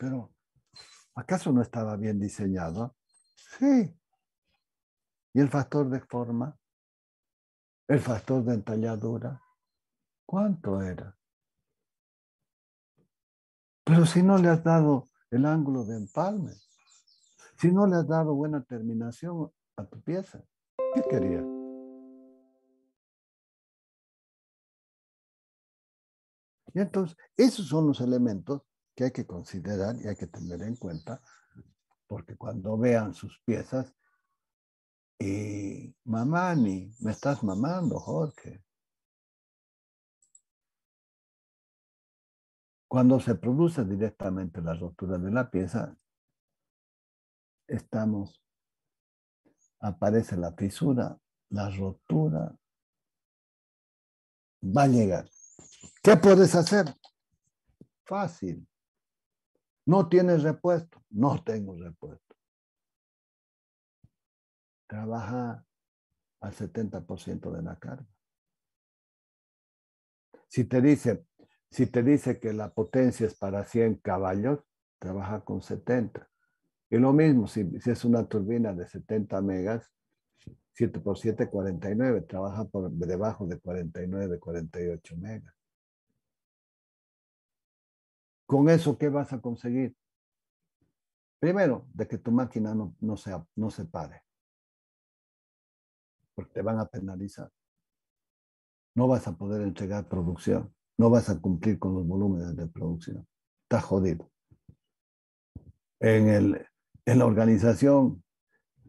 [SPEAKER 1] Pero, ¿acaso no estaba bien diseñado? Sí. ¿Y el factor de forma? ¿El factor de entalladura? ¿Cuánto era? Pero si no le has dado el ángulo de empalme. Si no le has dado buena terminación a tu pieza, ¿qué quería? Y entonces, esos son los elementos que hay que considerar y hay que tener en cuenta, porque cuando vean sus piezas, y mamá, ni me estás mamando, Jorge. Cuando se produce directamente la rotura de la pieza, estamos, aparece la fisura, la rotura, va a llegar. ¿Qué puedes hacer? Fácil. No tienes repuesto. No tengo repuesto. Trabaja al 70% de la carga. Si te dice, si te dice que la potencia es para 100 caballos, trabaja con 70. Y lo mismo, si, es una turbina de 70 megas, 7 por 7, 49, trabaja por debajo de 49, 48 megas. Con eso, ¿qué vas a conseguir? Primero, de que tu máquina no, no, no se pare, porque te van a penalizar. No vas a poder entregar producción, no vas a cumplir con los volúmenes de producción. Estás jodido. En el, en la organización,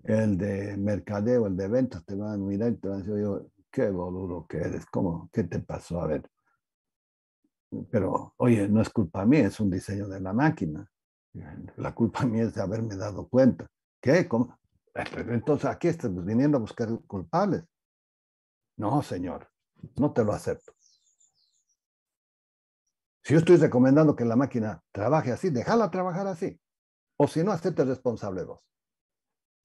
[SPEAKER 1] el de mercadeo, el de ventas, te van a mirar y te van a decir, qué boludo que eres, ¿cómo? ¿Qué te pasó? A ver. Pero, oye, no es culpa mía, es un diseño de la máquina. La culpa mía es de haberme dado cuenta ¿Qué? Entonces aquí estás viniendo a buscar culpables. No, señor, no te lo acepto. Si yo estoy recomendando que la máquina trabaje así, déjala trabajar así. O si no, hacete responsable vos.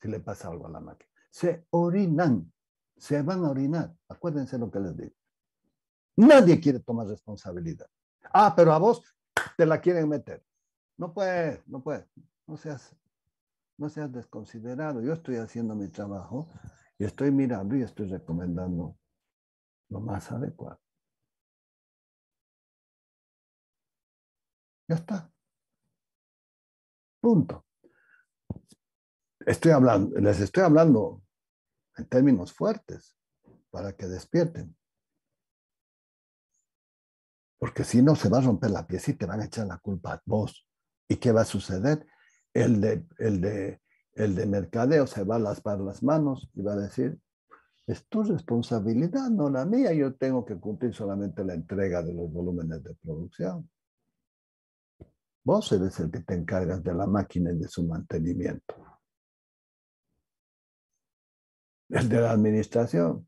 [SPEAKER 1] Si le pasa algo a la máquina. Se orinan, se van a orinar. Acuérdense lo que les digo. Nadie quiere tomar responsabilidad. Ah, pero a vos te la quieren meter. No puede, no puede. No seas, no seas desconsiderado. Yo estoy haciendo mi trabajo y estoy mirando y estoy recomendando lo más adecuado. Ya está. Punto. Estoy hablando, les estoy hablando en términos fuertes para que despierten. Porque si no, se va a romper la pieza y te van a echar la culpa a vos. ¿Y qué va a suceder? El de, el de, el de mercadeo se va a lavar las manos y va a decir, es tu responsabilidad, no la mía. Yo tengo que cumplir solamente la entrega de los volúmenes de producción. Vos eres el que te encargas de la máquina y de su mantenimiento. El de la administración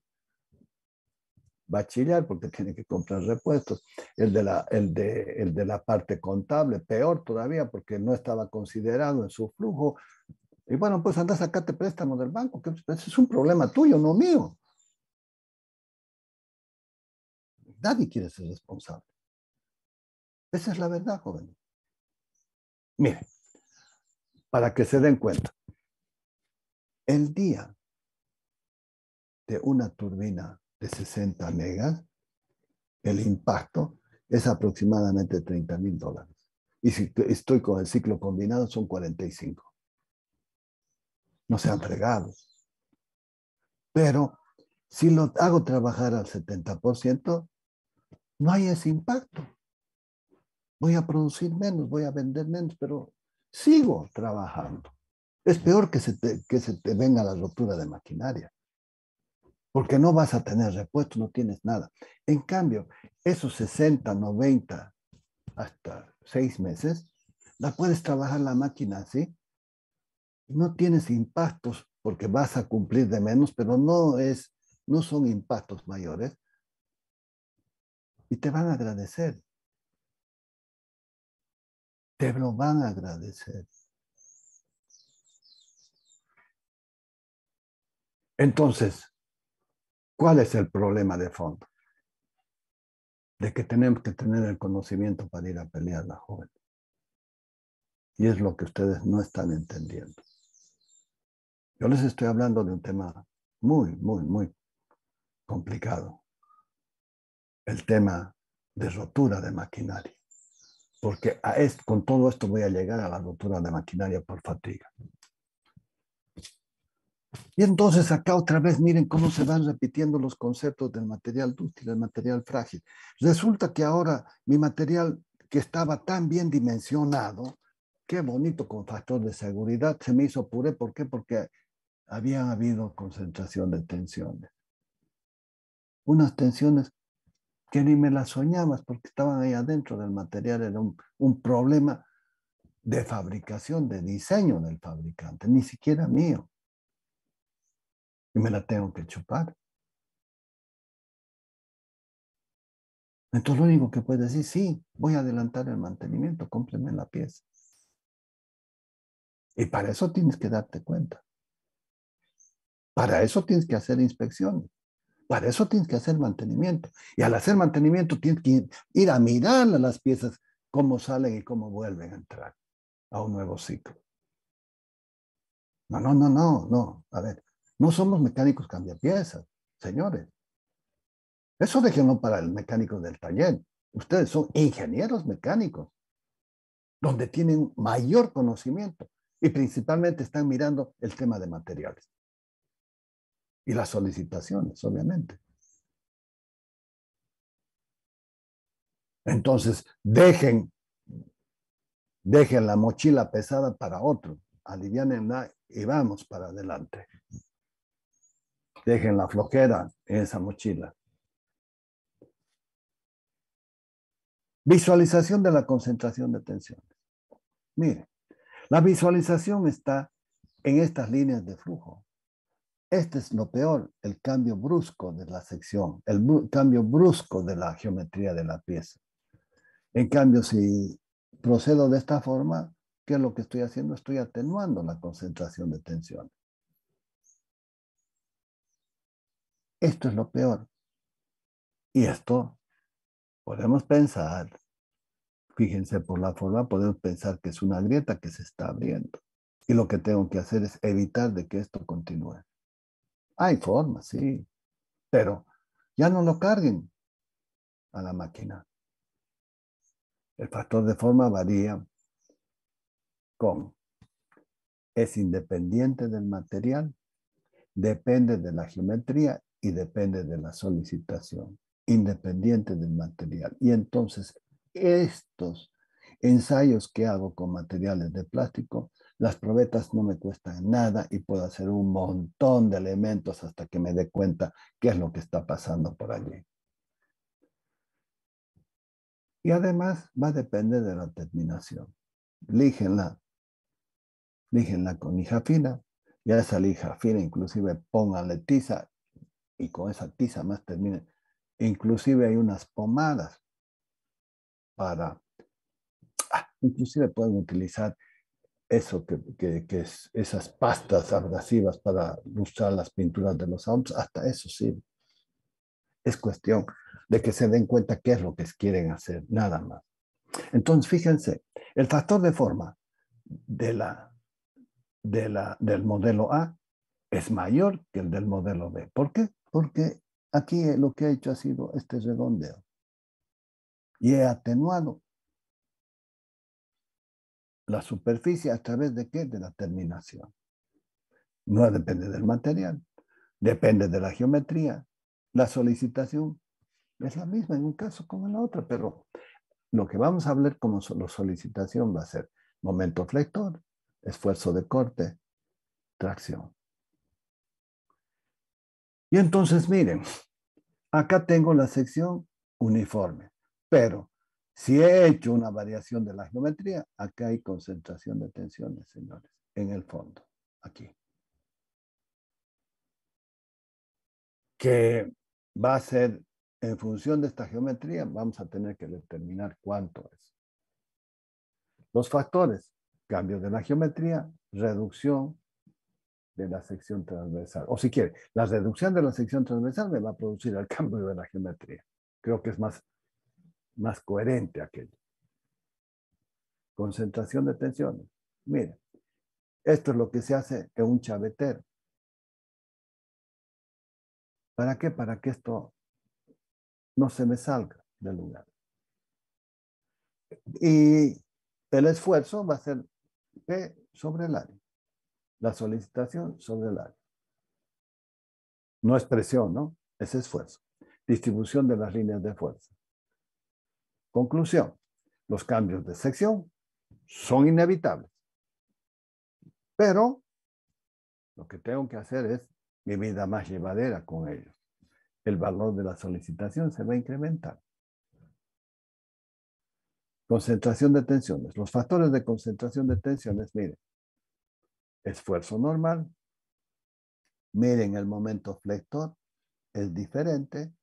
[SPEAKER 1] va porque tiene que comprar repuestos. El de la, parte contable, peor todavía porque no estaba considerado en su flujo. Y bueno, pues anda a sacarte préstamo del banco, que ese es un problema tuyo, no mío. Nadie quiere ser responsable. Esa es la verdad, joven. Mire, para que se den cuenta, el día de una turbina de 60 megas, el impacto es aproximadamente 30 mil dólares. Y si estoy con el ciclo combinado, son 45. No sean fregados. Pero si lo hago trabajar al 70%, no hay ese impacto voy a producir menos, voy a vender menos, pero sigo trabajando. Es peor que se te, que se te venga la rotura de maquinaria, porque no vas a tener repuesto, no tienes nada. En cambio, esos 60, 90, hasta 6 meses, la puedes trabajar la máquina así. No tienes impactos porque vas a cumplir de menos, pero no, es, no son impactos mayores. Y te van a agradecer te lo van a agradecer. Entonces, ¿cuál es el problema de fondo? De que tenemos que tener el conocimiento para ir a pelear la joven. Y es lo que ustedes no están entendiendo. Yo les estoy hablando de un tema muy, muy, muy complicado. El tema de rotura de maquinaria porque a con todo esto voy a llegar a la rotura de maquinaria por fatiga. Y entonces acá otra vez miren cómo se van repitiendo los conceptos del material dúctil, del material frágil. Resulta que ahora mi material que estaba tan bien dimensionado, qué bonito con factor de seguridad, se me hizo puré. ¿Por qué? Porque había habido concentración de tensiones. Unas tensiones que ni me las soñabas porque estaban ahí adentro del material, era un, problema de fabricación, de diseño del fabricante, ni siquiera mío. Y me la tengo que chupar. Entonces lo único que puedes decir, sí, voy a adelantar el mantenimiento, cómpreme la pieza. Y para eso tienes que darte cuenta. Para eso tienes que hacer inspecciones. Para eso tienes que hacer mantenimiento. Y al hacer mantenimiento tienes que ir a mirar las piezas, cómo salen y cómo vuelven a entrar a un nuevo ciclo. No, no, no, no, no. A ver, no somos mecánicos piezas, señores. Eso déjenlo para el mecánico del taller. Ustedes son ingenieros mecánicos, donde tienen mayor conocimiento y principalmente están mirando el tema de materiales y las solicitaciones, obviamente. Entonces, dejen, dejen la mochila pesada para otro, alivianenla y vamos para adelante. Dejen la flojera en esa mochila. Visualización de la concentración de tensiones. Mire, la visualización está en estas líneas de flujo. Este es lo peor, el cambio brusco de la sección, el cambio brusco de la geometría de la pieza. En cambio, si procedo de esta forma, ¿qué es lo que estoy haciendo? Estoy atenuando la concentración de tensión. Esto es lo peor. Y esto podemos pensar, fíjense por la forma, podemos pensar que es una grieta que se está abriendo. Y lo que tengo que hacer es evitar de que esto continúe. Hay formas, sí, pero ya no lo carguen a la máquina. El factor de forma varía con es independiente del material, depende de la geometría y depende de la solicitación, independiente del material. Y entonces estos ensayos que hago con materiales de plástico las probetas no me cuestan nada y puedo hacer un montón de elementos hasta que me dé cuenta qué es lo que está pasando por allí. Y además va a depender de la terminación. Lígenla. Lígenla con lija fina. Y a esa lija fina inclusive pónganle tiza y con esa tiza más terminen. Inclusive hay unas pomadas para... Ah, inclusive pueden utilizar eso que, es esas pastas abrasivas para lustrar las pinturas de los autos, hasta eso sí. Es cuestión de que se den cuenta qué es lo que quieren hacer, nada más. Entonces, fíjense, el factor de forma de la, de la, del modelo A es mayor que el del modelo B. ¿Por qué? Porque aquí lo que he hecho ha sido este redondeo. Y he atenuado la superficie a través de qué? De la terminación. No depende del material, depende de la geometría. La solicitación es la misma en un caso como en la otra, pero lo que vamos a hablar como solicitación va a ser momento flector, esfuerzo de corte, tracción. Y entonces miren, acá tengo la sección uniforme, pero si he hecho una variación de la geometría, acá hay concentración de tensiones, señores, en el fondo, aquí. Que va a ser, en función de esta geometría, vamos a tener que determinar cuánto es. Los factores, cambio de la geometría, reducción de la sección transversal. O si quiere, la reducción de la sección transversal me va a producir el *laughs* cambio de la geometría. Creo que es más más coherente aquello. Concentración de tensiones. Mira, esto es lo que se hace en un chavetero. ¿Para qué? Para que esto no se me salga del lugar. Y el esfuerzo va a ser P sobre el área. La solicitación sobre el área. No es presión, ¿no? Es esfuerzo. Distribución de las líneas de fuerza. Conclusión, los cambios de sección son inevitables. Pero lo que tengo que hacer es mi vida más llevadera con ellos. El valor de la solicitación se va a incrementar. Concentración de tensiones. Los factores de concentración de tensiones, miren, esfuerzo normal, miren el momento flector, es diferente,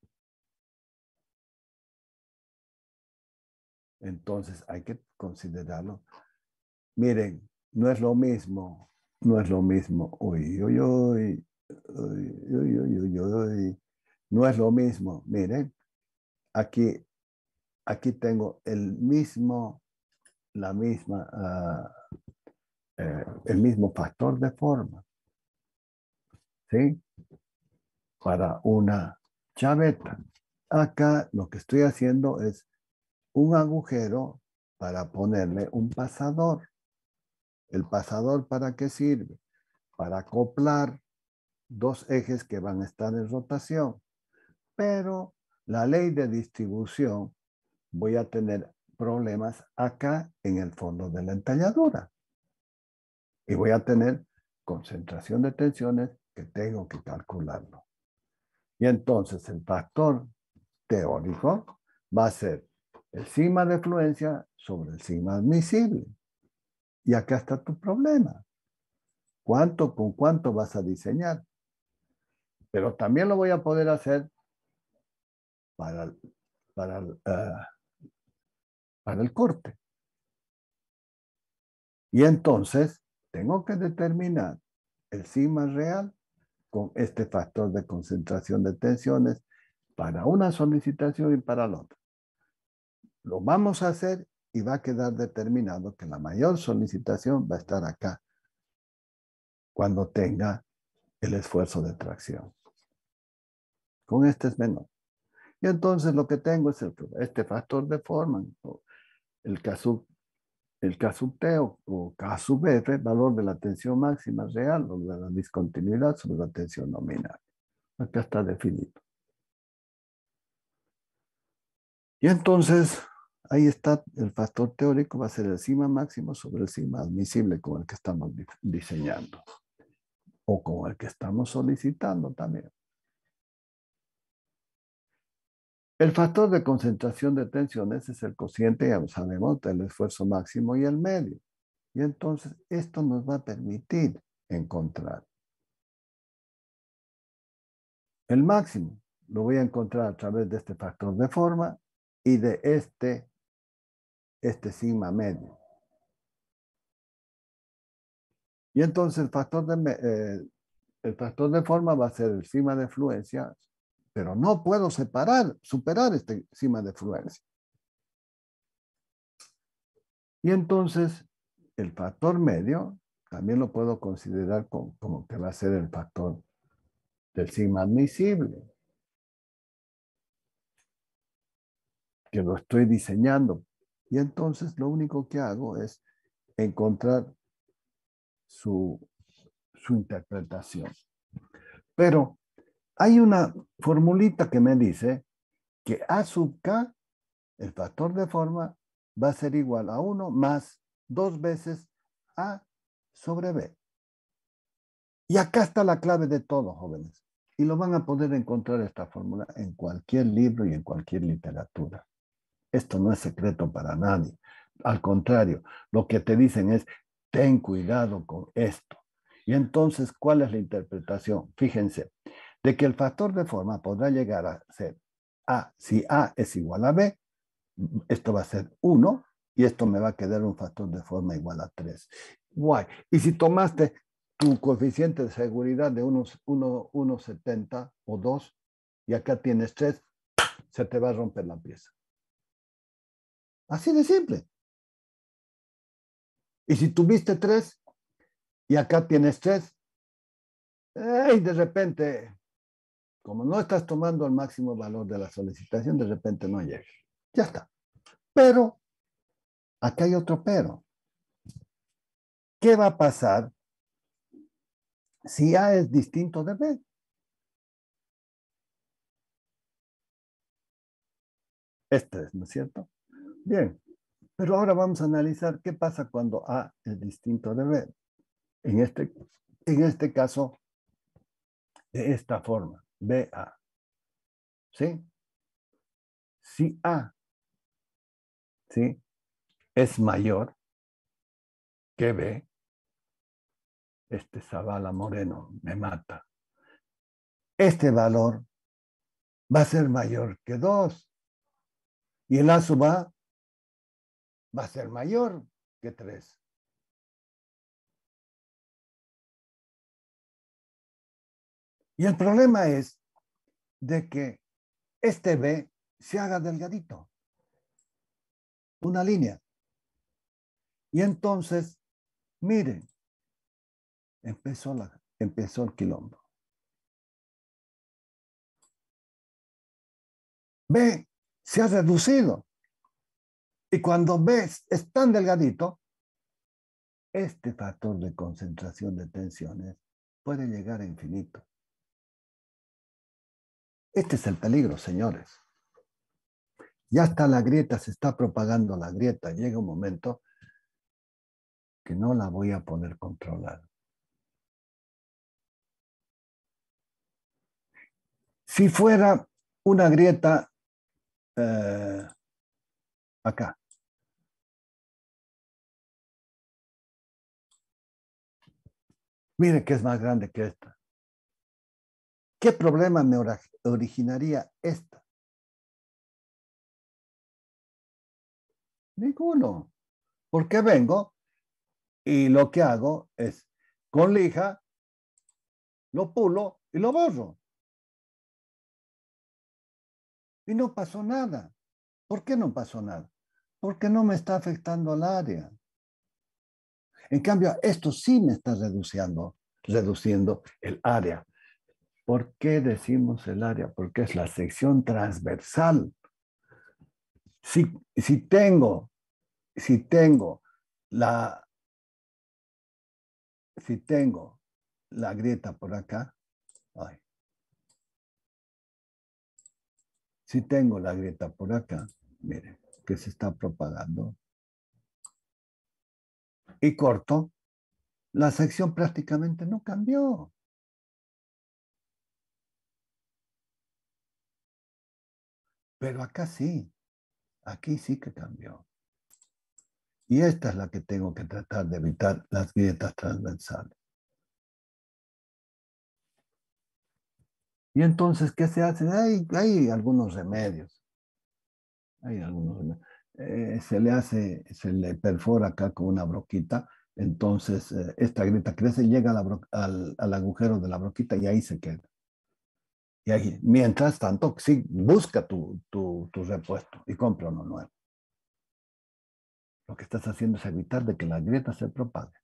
[SPEAKER 1] Entonces hay que considerarlo. Miren, no es lo mismo, no es lo mismo, uy, uy, uy, uy, uy, uy, no es lo mismo. Miren, aquí, aquí tengo el mismo, la misma, eh, el mismo factor de forma. ¿Sí? Para una chaveta. Acá lo que estoy haciendo es un agujero para ponerle un pasador. ¿El pasador para qué sirve? Para acoplar dos ejes que van a estar en rotación. Pero la ley de distribución voy a tener problemas acá en el fondo de la entalladura. Y voy a tener concentración de tensiones que tengo que calcularlo. Y entonces el factor teórico va a ser el sigma de fluencia sobre el sigma admisible. Y acá está tu problema. cuánto con cuánto vas a diseñar. Pero también lo voy a poder hacer para, para, ah, para el corte. Y entonces tengo que determinar el sigma real con este factor de concentración de tensiones para una solicitación y para la otra. Lo vamos a hacer y va a quedar determinado que la mayor solicitación va a estar acá cuando tenga el esfuerzo de tracción. Con este es menor. Y entonces lo que tengo es este factor de forma, el caso el sub T o, K sub R, valor de la tensión máxima real o de la discontinuidad sobre la tensión nominal. Acá está definido. Y entonces, ahí está el factor teórico, va a ser el sigma máximo sobre el sigma admisible con el que estamos diseñando o con el que estamos solicitando también. El factor de concentración de tensiones es el cociente, ya sabemos, del esfuerzo máximo y el medio. Y entonces esto nos va a permitir encontrar el máximo. Lo voy a encontrar a través de este factor de forma y de este, este sigma medio. Y entonces el factor de, eh, el factor de forma va a ser el sigma de fluencia pero no puedo separar, superar este cima de fluencia. Y entonces, el factor medio también lo puedo considerar como, como que va a ser el factor del sigma admisible, que lo estoy diseñando. Y entonces lo único que hago es encontrar su, su interpretación. Pero hay una formulita que me dice que A sub K, el factor de forma, va a ser igual a 1 más dos veces A sobre B. Y acá está la clave de todo, jóvenes. Y lo van a poder encontrar esta fórmula en cualquier libro y en cualquier literatura. Esto no es secreto para nadie. Al contrario, lo que te dicen es, ten cuidado con esto. Y entonces, ¿cuál es la interpretación? Fíjense, de que el factor de forma podrá llegar a ser A. Si A es igual a B, esto va a ser 1 y esto me va a quedar un factor de forma igual a 3. Guay. Y si tomaste tu coeficiente de seguridad de 1,70 o 2 y acá tienes 3, se te va a romper la pieza. Así de simple. Y si tuviste 3 y acá tienes 3, y de repente como no estás tomando el máximo valor de la solicitación, de repente no llega. Ya está. Pero, acá hay otro pero. ¿Qué va a pasar si A es distinto de B? Este es, ¿no es cierto? Bien, pero ahora vamos a analizar qué pasa cuando A es distinto de B. En este, en este caso, de esta forma. BA. ¿Sí? Si A ¿sí? es mayor que B, este Zavala Moreno me mata. Este valor va a ser mayor que 2. Y el A sub va a ser mayor que 3. Y el problema es de que este B se haga delgadito, una línea. Y entonces, miren, empezó, la, empezó el quilombo. B se ha reducido. Y cuando B es tan delgadito, este factor de concentración de tensiones puede llegar a infinito. Este es el peligro, señores. Ya está la grieta, se está propagando la grieta. Llega un momento que no la voy a poder controlar. Si fuera una grieta eh, acá, Mire que es más grande que esta. ¿Qué problema me originaría esta? Ninguno. Porque vengo y lo que hago es con lija, lo pulo y lo borro. Y no pasó nada. ¿Por qué no pasó nada? Porque no me está afectando al área. En cambio, esto sí me está reduciendo, reduciendo el área. ¿Por qué decimos el área? Porque es la sección transversal. Si, si tengo, si tengo la, si tengo la grieta por acá, si tengo la grieta por acá, miren, que se está propagando, y corto, la sección prácticamente no cambió. Pero acá sí, aquí sí que cambió. Y esta es la que tengo que tratar de evitar, las grietas transversales. Y entonces, ¿qué se hace? Hay, algunos remedios. Hay algunos remedios. Eh, se le hace, se le perfora acá con una broquita, entonces eh, esta grieta crece, llega al, al, agujero de la broquita y ahí se queda. Y ahí, mientras tanto, sí, busca tu, tu, tu repuesto y compra uno nuevo. Lo que estás haciendo es evitar de que la grieta se propague.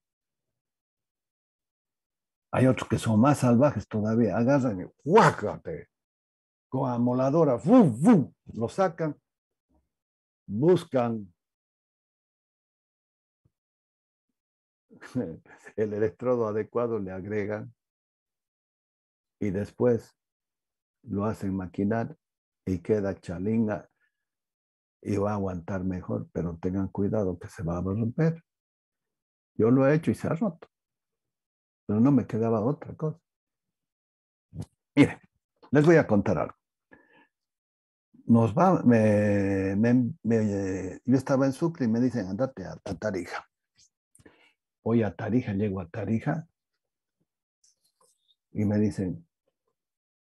[SPEAKER 1] Hay otros que son más salvajes todavía. Agarran y ¡guácate! Con amoladora, ¡fum, fum! Lo sacan, buscan *laughs* el electrodo adecuado, le agregan y después lo hacen maquinar y queda chalinga y va a aguantar mejor, pero tengan cuidado que se va a romper. Yo lo he hecho y se ha roto, pero no me quedaba otra cosa. Miren, les voy a contar algo. Nos va, me, yo estaba en Sucre y me dicen, andate a, Tarija. Voy a Tarija, llego a Tarija y me dicen,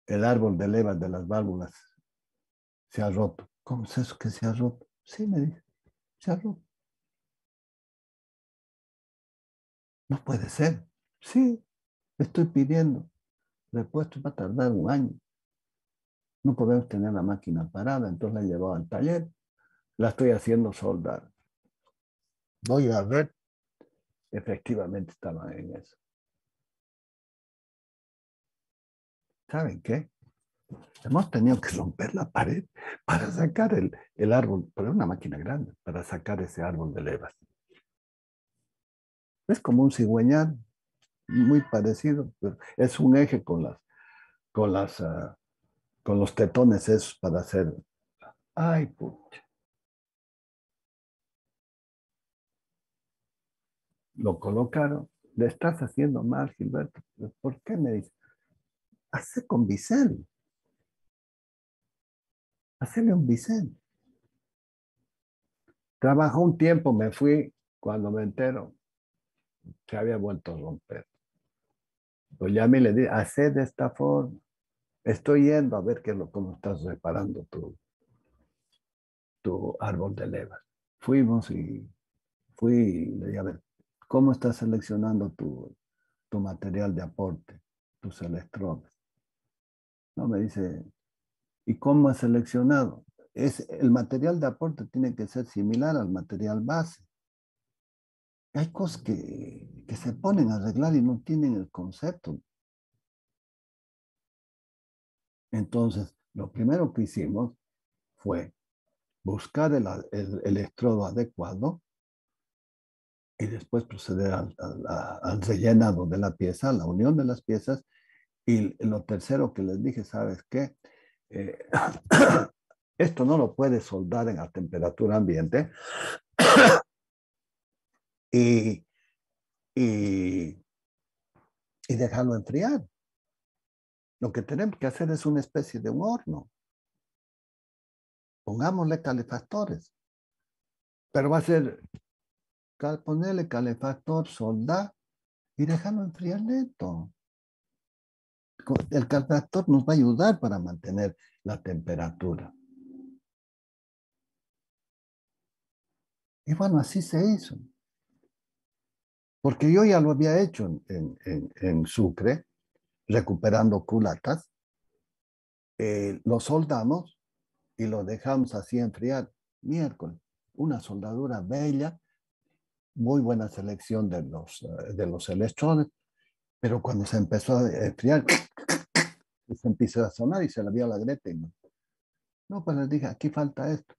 [SPEAKER 1] el árbol de levas de las válvulas se ha roto. ¿Cómo es eso que se ha roto? Sí, me dice, se ha roto. No puede ser. Sí, estoy pidiendo. Repuesto va a tardar un año. No podemos tener la máquina parada, entonces la he llevado al taller. La estoy haciendo soldar. Voy a ver. Efectivamente estaba en eso. ¿Saben qué? Hemos tenido que romper la pared para sacar el, el árbol, pero una máquina grande, para sacar ese árbol de levas. Es como un cigüeñal, muy parecido, pero es un eje con las, con las, ah, con los tetones esos para hacer. Ay, pucha. Lo colocaron. Le estás haciendo mal, Gilberto. ¿Por qué me dice? Hace con bisel hacerle un bisel. Trabajó un tiempo, me fui, cuando me entero, se había vuelto a romper. Pues ya me le dije, hace de esta forma. Estoy yendo a ver qué cómo estás reparando tu, tu árbol de levas. Fuimos y fui y le dije, a ver, ¿cómo estás seleccionando tu, tu material de aporte, tus electrones? No, me dice, ¿Y cómo es seleccionado? Es, el material de aporte tiene que ser similar al material base. Hay cosas que, que se ponen a arreglar y no tienen el concepto. Entonces, lo primero que hicimos fue buscar el, el electrodo adecuado y después proceder al, al, rellenado de la pieza, la unión de las piezas. Y lo tercero que les dije, ¿sabes qué? Eh, *coughs* esto no lo puede soldar en la temperatura ambiente *coughs* y, y dejarlo enfriar. Lo que tenemos que hacer es una especie de un horno. Pongámosle calefactores. Pero va a ser ponerle calefactor, soldar y dejarlo enfriar lento. El calefactor nos va a ayudar para mantener la temperatura. Y bueno, así se hizo. Porque yo ya lo había hecho en, Sucre, recuperando culatas. Eh, lo soldamos y lo dejamos así enfriar miércoles. Una soldadura bella, muy buena selección de los, eh, de los electrones, pero cuando se empezó a enfriar, *coughs* se empezó a sonar y se le vio la grieta. Y no, no, pues les dije, aquí falta esto.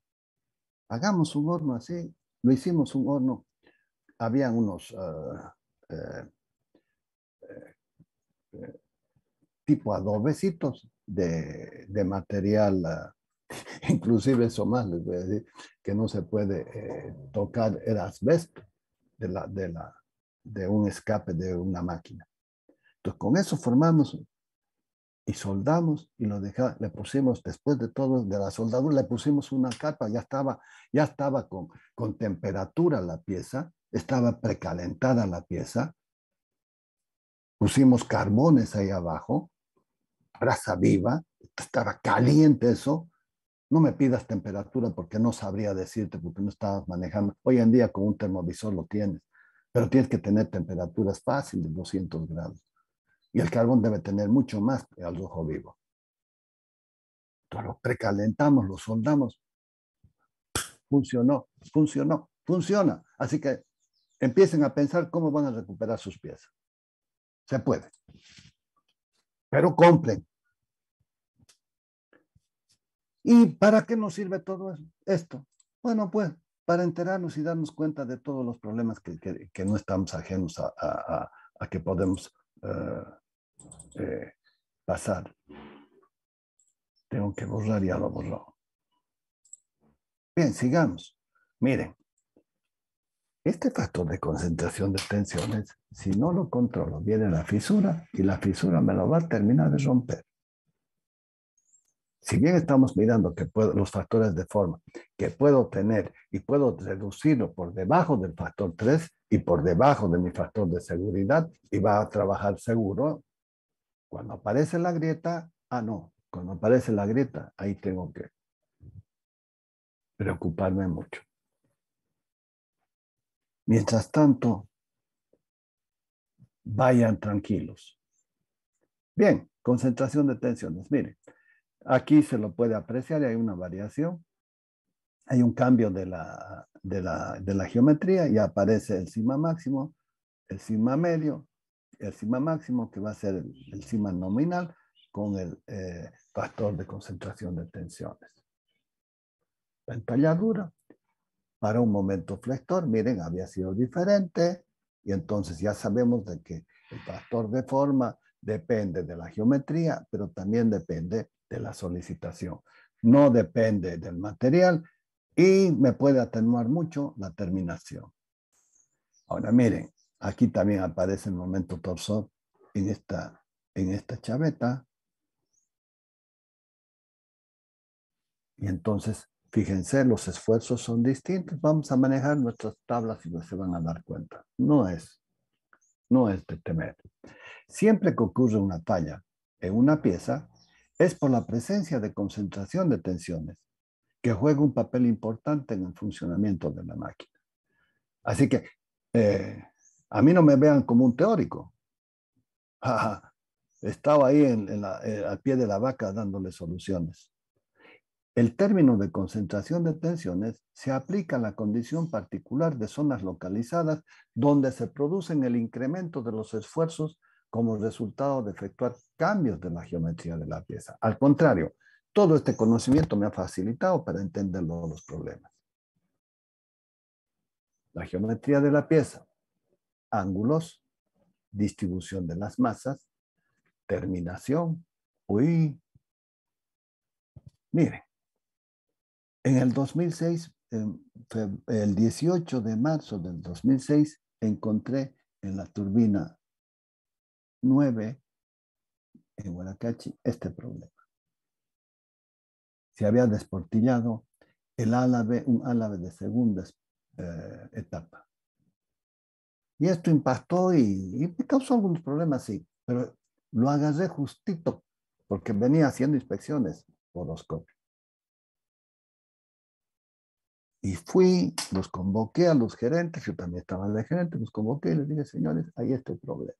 [SPEAKER 1] Hagamos un horno así. Lo hicimos un horno. Habían unos uh, tipo adobecitos de, de material, *laughs* inclusive eso más, les voy a decir, que no se puede tocar el asbesto de, la, de, la, de un escape de una máquina. Entonces, con eso formamos y soldamos y lo dejamos, le pusimos, después de todo, de la soldadura, le pusimos una capa, ya estaba, ya estaba con, con temperatura la pieza, estaba precalentada la pieza, pusimos carbones ahí abajo, brasa viva, estaba caliente eso, no me pidas temperatura porque no sabría decirte porque no estabas manejando. Hoy en día con un termovisor lo tienes, pero tienes que tener temperaturas fáciles, 200 grados. Y el carbón debe tener mucho más al rojo vivo. Entonces lo precalentamos, lo soldamos. Funcionó, funcionó, funciona. Así que empiecen a pensar cómo van a recuperar sus piezas. Se puede. Pero compren. ¿Y para qué nos sirve todo esto? Bueno, pues para enterarnos y darnos cuenta de todos los problemas que, que, no estamos ajenos a, a, que podemos uh, eh, pasar. Tengo que borrar, ya lo borró. Bien, sigamos. Miren, este factor de concentración de tensiones, si no lo controlo, viene la fisura y la fisura me lo va a terminar de romper. Si bien estamos mirando que puedo, los factores de forma que puedo tener y puedo reducirlo por debajo del factor 3 y por debajo de mi factor de seguridad y va a trabajar seguro, cuando aparece la grieta, ah, no, cuando aparece la grieta, ahí tengo que preocuparme mucho. Mientras tanto, vayan tranquilos. Bien, concentración de tensiones. Miren, aquí se lo puede apreciar hay una variación. Hay un cambio de la, de la, de la geometría y aparece el sigma máximo, el sigma medio, el sigma máximo, que va a ser el, sigma nominal, con el eh, factor de concentración de tensiones. La entalladura para un momento flector, miren, había sido diferente y entonces ya sabemos de que el factor de forma depende de la geometría, pero también depende de la solicitación. No depende del material y me puede atenuar mucho la terminación. Ahora miren, Aquí también aparece el momento torso en esta, en esta chaveta. Y entonces, fíjense, los esfuerzos son distintos. Vamos a manejar nuestras tablas y se van a dar cuenta. No es, no es de temer. Siempre que ocurre una falla en una pieza, es por la presencia de concentración de tensiones, que juega un papel importante en el funcionamiento de la máquina. Así que eh, a mí no me vean como un teórico. *laughs* Estaba ahí eh, al pie de la vaca dándole soluciones. El término de concentración de tensiones se aplica a la condición particular de zonas localizadas donde se producen el incremento de los esfuerzos como resultado de efectuar cambios de la geometría de la pieza. Al contrario, todo este conocimiento me ha facilitado para entender los problemas. La geometría de la pieza ángulos, distribución de las masas, terminación. Uy, mire, en el 2006, el 18 de marzo del 2006, encontré en la turbina 9 en Huaracachi este problema. Se había desportillado el álave, un álave de segunda eh, etapa Y esto impactó y, y causó algunos problemas, sí, pero lo agarré justito porque venía haciendo inspecciones por los copios. Y fui, los convoqué a los gerentes, yo también estaba de gerente, los convoqué y les dije, señores, ahí está el problema.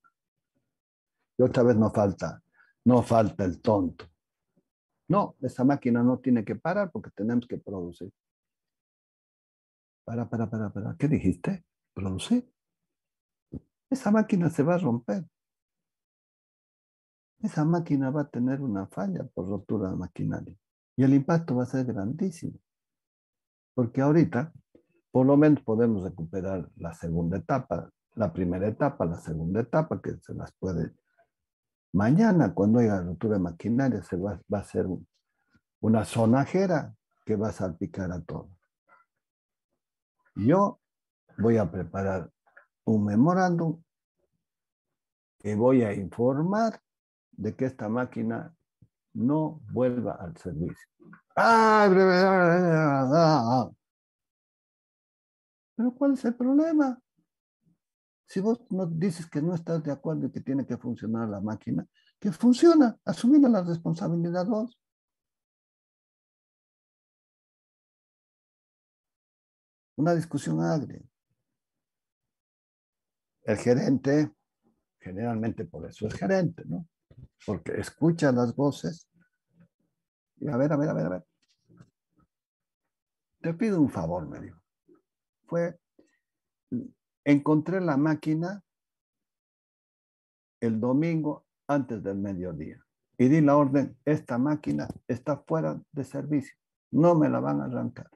[SPEAKER 1] Y otra vez no falta, no falta el tonto. No, esa máquina no tiene que parar porque tenemos que producir. Para, para, para, para. ¿Qué dijiste? Producir. Esa máquina se va a romper. Esa máquina va a tener una falla por rotura de maquinaria. Y el impacto va a ser grandísimo. Porque ahorita, por lo menos podemos recuperar la segunda etapa, la primera etapa, la segunda etapa, que se las puede. Mañana, cuando haya rotura de maquinaria, se va, va a ser una sonajera que va a salpicar a todos. Yo voy a preparar un memorándum que voy a informar de que esta máquina no vuelva al servicio. Pero ¿cuál es el problema? Si vos no dices que no estás de acuerdo y que tiene que funcionar la máquina, que funciona, asumir la responsabilidad vos. Una discusión agria. El gerente, generalmente por eso es gerente, ¿no? Porque escucha las voces y a ver, a ver, a ver, a ver. Te pido un favor, me dijo. Fue, encontré la máquina el domingo antes del mediodía y di la orden, esta máquina está fuera de servicio, no me la van a arrancar.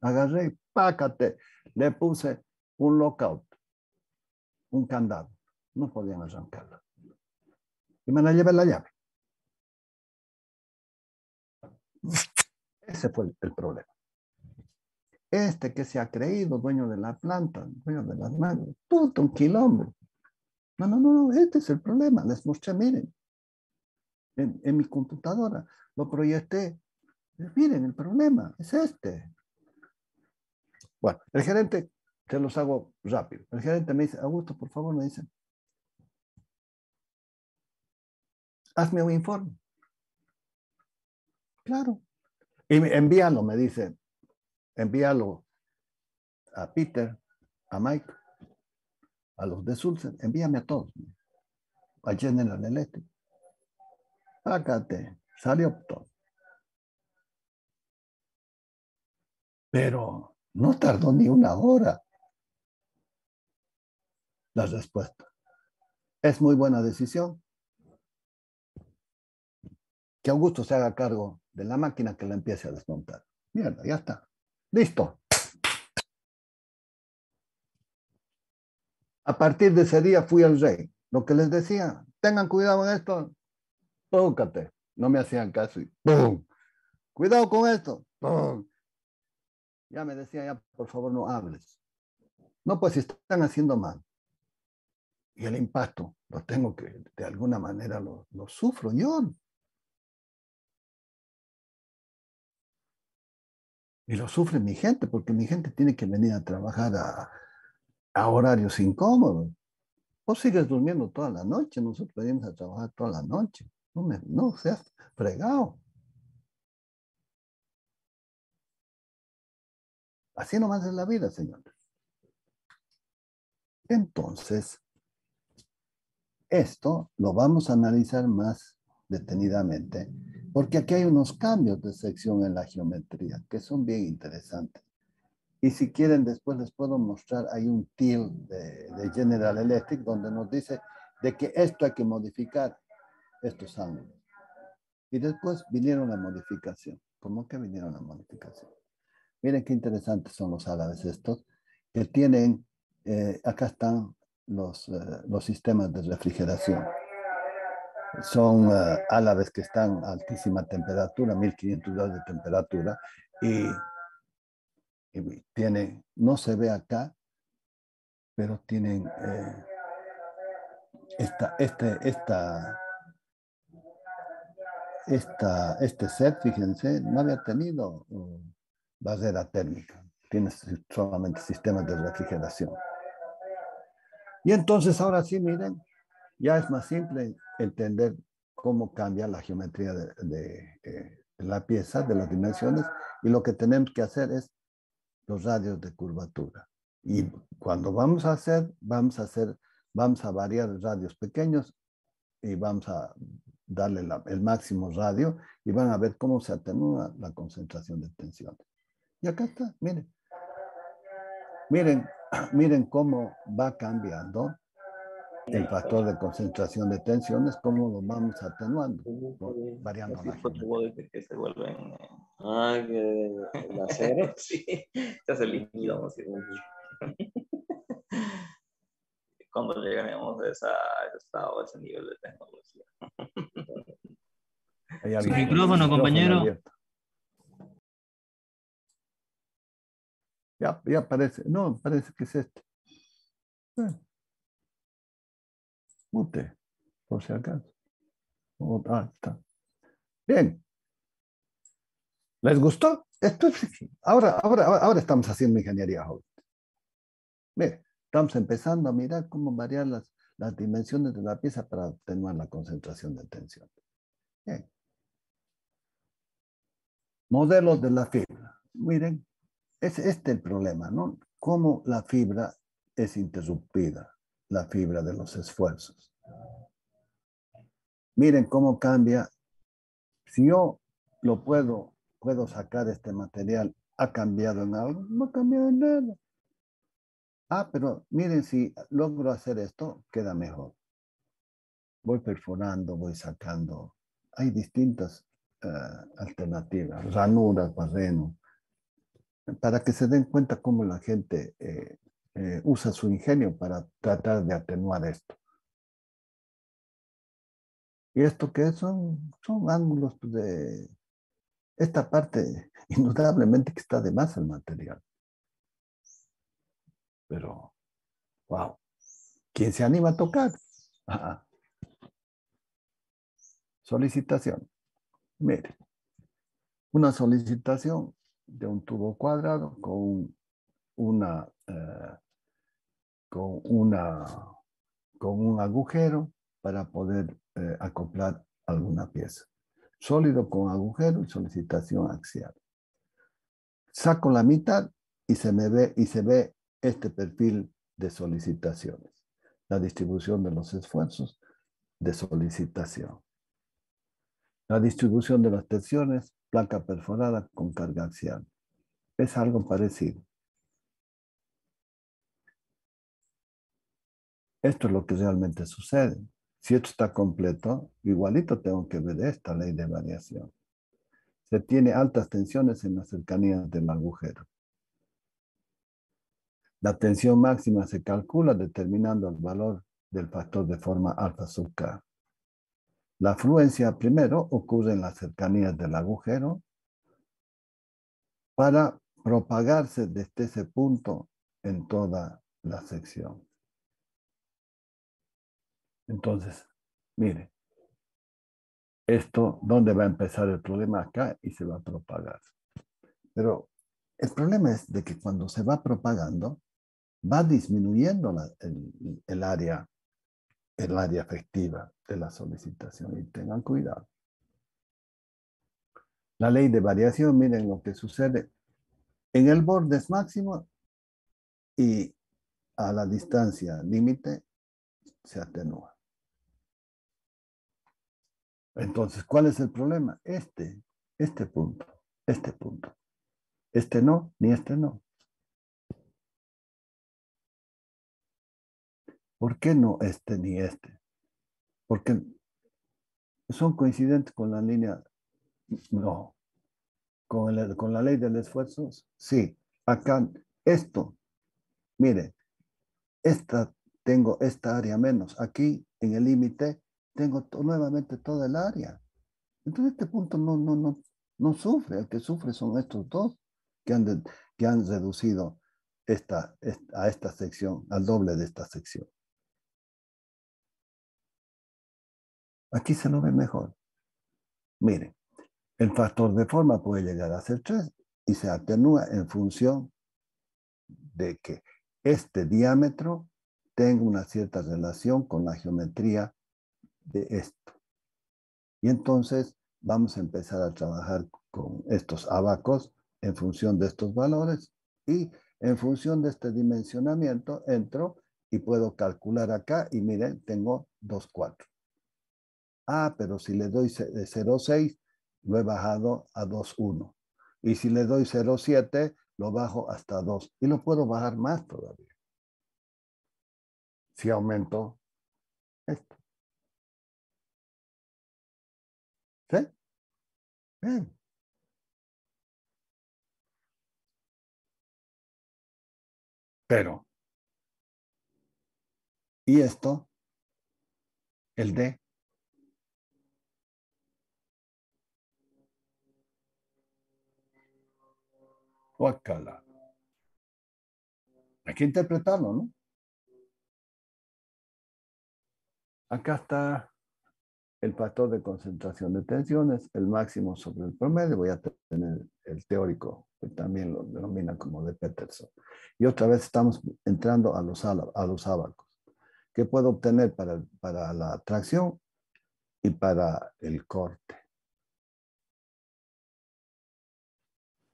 [SPEAKER 1] Agarré y pácate, le puse un lockout, un candado, no podían arrancarla. Y me la llevé la llave. Ese fue el problema. Este que se ha creído dueño de la planta, dueño de las manos, puto un quilombo. No, no, no, no, este es el problema. Les mostré, miren, en, en mi computadora, lo proyecté. Miren, el problema es este. Bueno, el gerente, se los hago rápido. El gerente me dice, Augusto, por favor, me dice, hazme un informe. Claro. Y envíalo, me dice, envíalo a Peter, a Mike, a los de Sulzer, envíame a todos, a General Electric. Págate, salió todo. Pero no tardó ni una hora la respuesta. Es muy buena decisión que Augusto se haga cargo de la máquina que la empiece a desmontar. Mierda, ya está. Listo. A partir de ese día fui al rey. Lo que les decía, tengan cuidado en esto, tócate. No me hacían caso y ¡pum! Cuidado con esto. ¡pum! Ya me decía, ya por favor no hables. No, pues si están haciendo mal. Y el impacto lo tengo que, de alguna manera lo, lo sufro yo. Y lo sufre mi gente, porque mi gente tiene que venir a trabajar a, horarios incómodos. Vos sigues durmiendo toda la noche, nosotros venimos a trabajar toda la noche. No, me, no seas fregado. Así nomás es la vida, señores. Entonces, esto lo vamos a analizar más detenidamente porque aquí hay unos cambios de sección en la geometría que son bien interesantes. Y si quieren, después les puedo mostrar, hay un TIL de, General Electric donde nos dice de que esto hay que modificar estos ángulos. Y después vinieron la modificación. ¿Cómo que vinieron la modificación? Miren qué interesantes son los árabes estos, que tienen, eh, acá están los, eh, los sistemas de refrigeración son uh, que están a altísima temperatura, 1500 grados de temperatura, y, tienen, no se ve acá, pero tienen eh, esta, este, esta, esta, este set, fíjense, no había tenido uh, barrera térmica, tiene solamente sistemas de refrigeración. Y entonces ahora sí, miren, ya es más simple entender cómo cambia la geometría de, eh, la pieza, de las dimensiones, y lo que tenemos que hacer es los radios de curvatura. Y cuando vamos a hacer, vamos a hacer, vamos a variar radios pequeños y vamos a darle el máximo radio y van a ver cómo se atenúa la concentración de tensión. Y acá está, miren. Miren, *clears throat* miren cómo va cambiando el factor de concentración de tensiones, cómo lo vamos atenuando, variando la
[SPEAKER 3] que se vuelven... Ah, que el acero. *laughs* sí, ya se liquida. *laughs* Cuando llegaremos a, esa, ese estado, a ese nivel de tecnología. *laughs*
[SPEAKER 4] Su micrófono, compañero.
[SPEAKER 1] Ya, ya parece. No, parece que es este. Mute, por si acaso. Oh, ah, está. Bien. ¿Les gustó? Esto ahora, ahora, ahora estamos haciendo ingeniería joven. Mire, estamos empezando a mirar cómo variar las, las dimensiones de la pieza para atenuar la concentración de tensión. Bien. Modelos de la fibra. Miren, es este el problema, ¿no? Cómo la fibra es interrumpida, la fibra de los esfuerzos. Miren cómo cambia. Si yo lo puedo, puedo sacar este material, ¿ha cambiado en algo? No ha cambiado en nada. Ah, pero miren, si logro hacer esto, queda mejor. Voy perforando, voy sacando. Hay distintas eh, alternativas, ranuras, barreno, para que se den cuenta cómo la gente eh, eh, usa su ingenio para tratar de atenuar esto. ¿Y esto qué son? Son ángulos de... Esta parte, *laughs* indudablemente que está de más el material. Pero, wow. ¿Quién se anima a tocar? Solicitación. Mire, una solicitación de un tubo cuadrado con una, eh, con una, con un agujero para poder eh, acoplar alguna pieza. Sólido con agujero y solicitación axial. Saco la mitad y se me ve y se ve este perfil de solicitaciones. La distribución de los esfuerzos de solicitación. La distribución de las tensiones, placa perforada con carga axial. Es algo parecido. Esto es lo que realmente sucede. Si esto está completo, igualito tengo que ver esta ley de variación. Se tiene altas tensiones en las cercanías del agujero. La tensión máxima se calcula determinando el valor del factor de forma alfa sub K. La afluencia primero ocurre en las cercanías del agujero para propagarse desde ese punto en toda la sección. Entonces, mire, esto, ¿dónde va a empezar el problema? Acá y se va a propagar. Pero el problema es de que cuando se va propagando, va disminuyendo el, área, el área efectiva de la solicitación y tengan cuidado. La ley de variación, miren lo que sucede en el borde es máximo y a la distancia límite se atenúa. Entonces, ¿cuál es el problema? Este, este punto, este punto. Este no, ni este no. ¿Por qué no este ni este? Porque son coincidentes con la línea, no, con, con la ley del esfuerzo, sí. Acá, esto, mire, esta, tengo esta área menos. Aquí, en el límite, tengo nuevamente toda el área. Entonces, este punto no, no, no, no sufre. El que sufre son estos dos que han, que han reducido esta, a esta sección, al doble de esta sección. Aquí se lo ve mejor. Miren, el factor de forma puede llegar a ser 3 y se atenúa en función de que este diámetro tenga una cierta relación con la geometría de esto. Y entonces vamos a empezar a trabajar con estos abacos en función de estos valores y en función de este dimensionamiento entro y puedo calcular acá y miren, tengo 2,4. Ah, pero si le doy 0,6, lo he bajado a 2,1. Y si le doy 0,7, lo bajo hasta 2. Y lo puedo bajar más todavía. Si aumento esto. ¿Sí? Pero, ¿y esto? El D. Guacala. Hay que interpretarlo, ¿no? Acá está el factor de concentración de tensiones, el máximo sobre el promedio. Voy a tener el teórico, que también lo denomina como de Peterson. Y otra vez estamos entrando a los, a los ábacos. ¿Qué puedo obtener para, para la tracción y para el corte?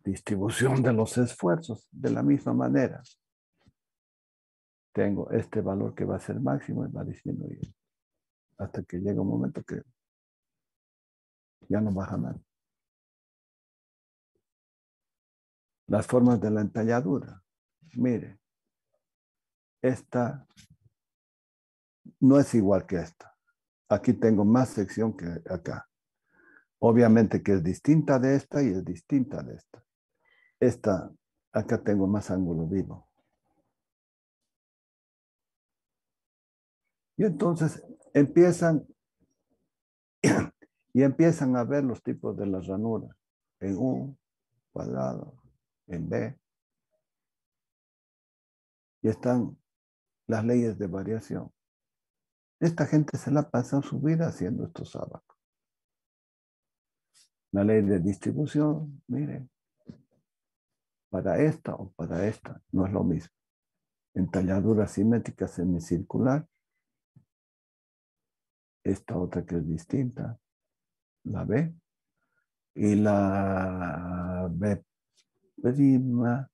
[SPEAKER 1] Distribución de los esfuerzos de la misma manera. Tengo este valor que va a ser máximo y va disminuyendo hasta que llega un momento que ya no baja nada. Las formas de la entalladura. Mire, esta no es igual que esta. Aquí tengo más sección que acá. Obviamente que es distinta de esta y es distinta de esta. Esta, acá tengo más ángulo vivo. Y entonces empiezan *clears throat* y empiezan a ver los tipos de las ranuras en U cuadrado, en B. Y están las leyes de variación. Esta gente se la pasa su vida haciendo estos abacos. La ley de distribución, miren, para esta o para esta, no es lo mismo. Entalladura simétrica semicircular esta otra que es distinta, la B, y la B prima,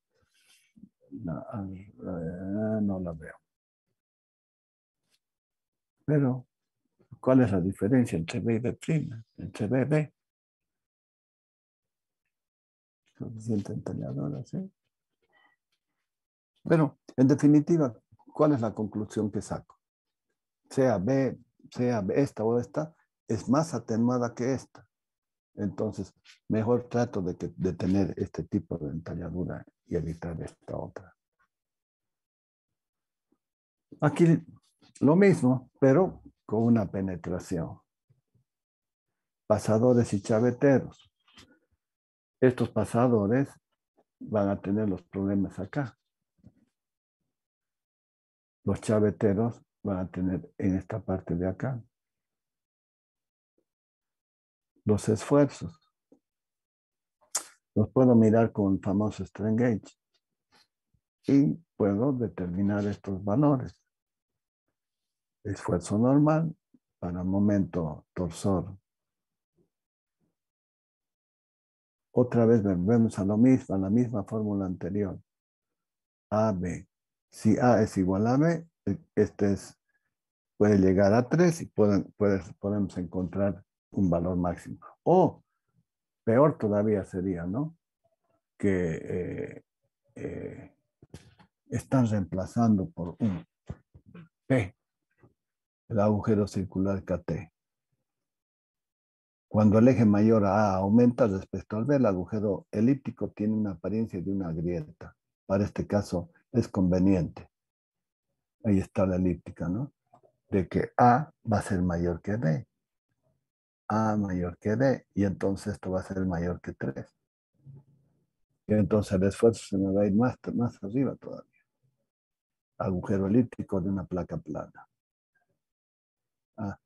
[SPEAKER 1] no la veo. Pero, ¿cuál es la diferencia entre B y B prima? Entre B y B. Suficiente entalladora, ¿sí? Pero, en definitiva, ¿cuál es la conclusión que saco? Sea B sea esta o esta, es más atenuada que esta. Entonces, mejor trato de, que, de tener este tipo de entalladura y evitar esta otra. Aquí lo mismo, pero con una penetración. Pasadores y chaveteros. Estos pasadores van a tener los problemas acá. Los chaveteros van a tener en esta parte de acá. Los esfuerzos. Los puedo mirar con el famoso strain gauge y puedo determinar estos valores. Esfuerzo normal para momento torsor. Otra vez volvemos a lo mismo, a la misma fórmula anterior. AB. Si A es igual a B, este es, puede llegar a 3 y pueden, podemos encontrar un valor máximo. O peor todavía sería, ¿no? Que eh, eh, están reemplazando por un P, el agujero circular KT. Cuando el eje mayor A aumenta respecto al B, el agujero elíptico tiene una apariencia de una grieta. Para este caso es conveniente ahí está la elíptica, ¿no? De que A va a ser mayor que B. A mayor que B, y entonces esto va a ser mayor que 3. Y entonces el esfuerzo se me va a ir más, más arriba todavía. Agujero elíptico de una placa plana. Ah,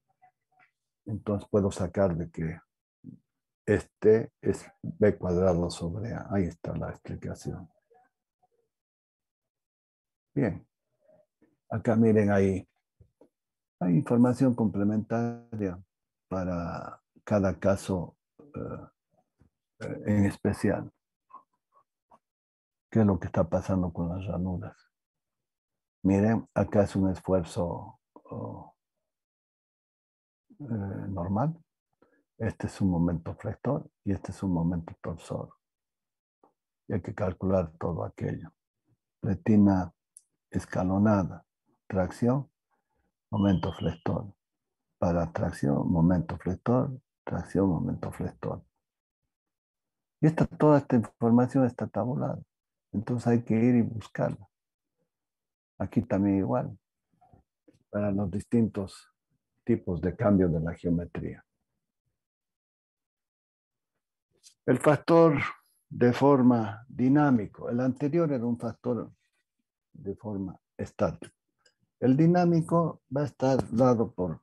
[SPEAKER 1] entonces puedo sacar de que este es B cuadrado sobre A. Ahí está la explicación. Bien. Acá miren. Hay información complementaria para cada caso eh, eh, en especial. ¿Qué es lo que está pasando con las ranuras? Miren, acá es un esfuerzo eh, normal. Este es un momento flector y este es un momento torsor. Y hay que calcular todo aquello. Retina escalonada, tracción, momento flector. Para tracción, momento flector, tracción, momento flector. Y esta, toda esta información está tabulada. Entonces hay que ir y buscarla. Aquí también igual, para los distintos tipos de cambio de la geometría. El factor de forma dinámico. El anterior era un factor de forma estática. El dinámico va a estar dado por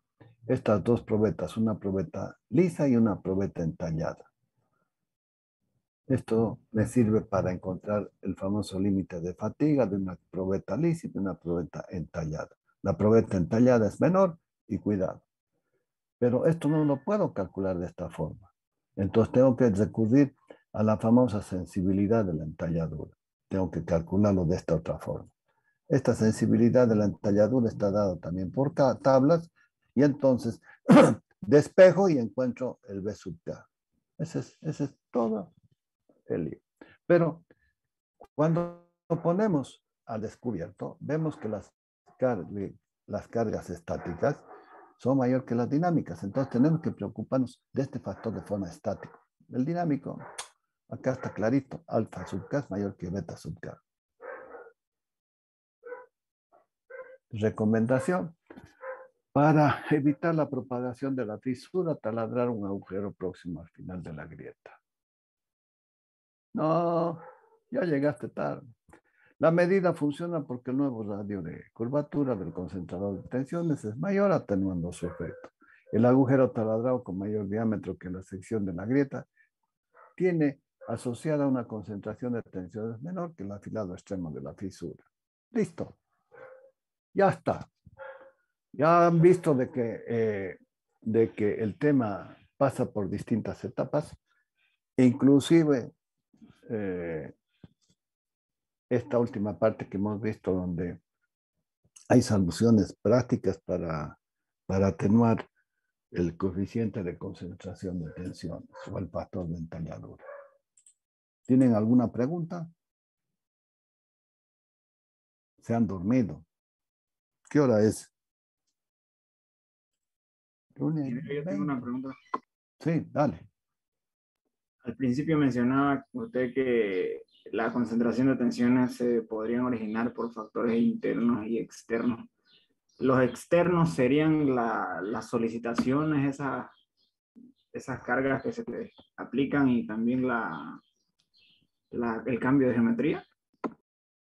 [SPEAKER 1] estas dos probetas, una probeta lisa y una probeta entallada. Esto me sirve para encontrar el famoso límite de fatiga de una probeta lisa y de una probeta entallada. La probeta entallada es menor y cuidado. Pero esto no lo puedo calcular de esta forma. Entonces tengo que recurrir a la famosa sensibilidad de la entalladura. Tengo que calcularlo de esta otra forma. Esta sensibilidad de la entalladura está dada también por tablas y entonces *clears throat* despejo y encuentro el B sub K. Ese es, todo el lío. Pero cuando lo ponemos al descubierto, vemos que las, las cargas estáticas son mayor que las dinámicas. Entonces tenemos que preocuparnos de este factor de forma estática. El dinámico, acá está clarito, alfa sub K es mayor que beta sub K. Recomendación. Para evitar la propagación de la fisura, taladrar un agujero próximo al final de la grieta. No, ya llegaste tarde. La medida funciona porque el nuevo radio de curvatura del concentrador de tensiones es mayor atenuando su efecto. El agujero taladrado con mayor diámetro que la sección de la grieta tiene asociada una concentración de tensiones menor que el afilado extremo de la fisura. Listo. Ya está. Ya han visto de que, eh, de que el tema pasa por distintas etapas, inclusive eh, esta última parte que hemos visto donde hay soluciones prácticas para, para atenuar el coeficiente de concentración de tensión o el factor de entalladura. ¿Tienen alguna pregunta? ¿Se han dormido? ¿Qué hora es?
[SPEAKER 5] Yo tengo una pregunta.
[SPEAKER 1] Sí, dale.
[SPEAKER 5] Al principio mencionaba usted que la concentración de tensiones se podrían originar por factores internos y externos. Los externos serían las solicitaciones, esas, esas cargas que se te aplican y también la, el cambio de geometría.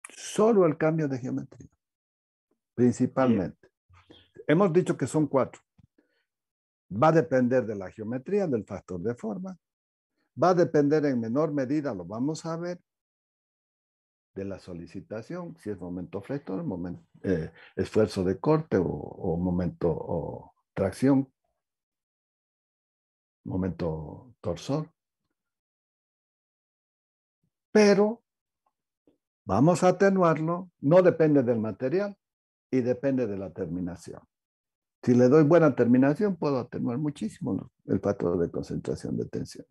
[SPEAKER 1] Solo el cambio de geometría, principalmente. Hemos dicho que son cuatro. Va a depender de la geometría, del factor de forma, Va a depender en menor medida, lo vamos a ver, de la solicitación, si es momento flector, momento, eh, esfuerzo de corte o, momento o tracción, momento torsor. Pero vamos a atenuarlo, no depende del material y depende de la terminación. Si le doy buena terminación, puedo atenuar muchísimo el factor de concentración de tensión.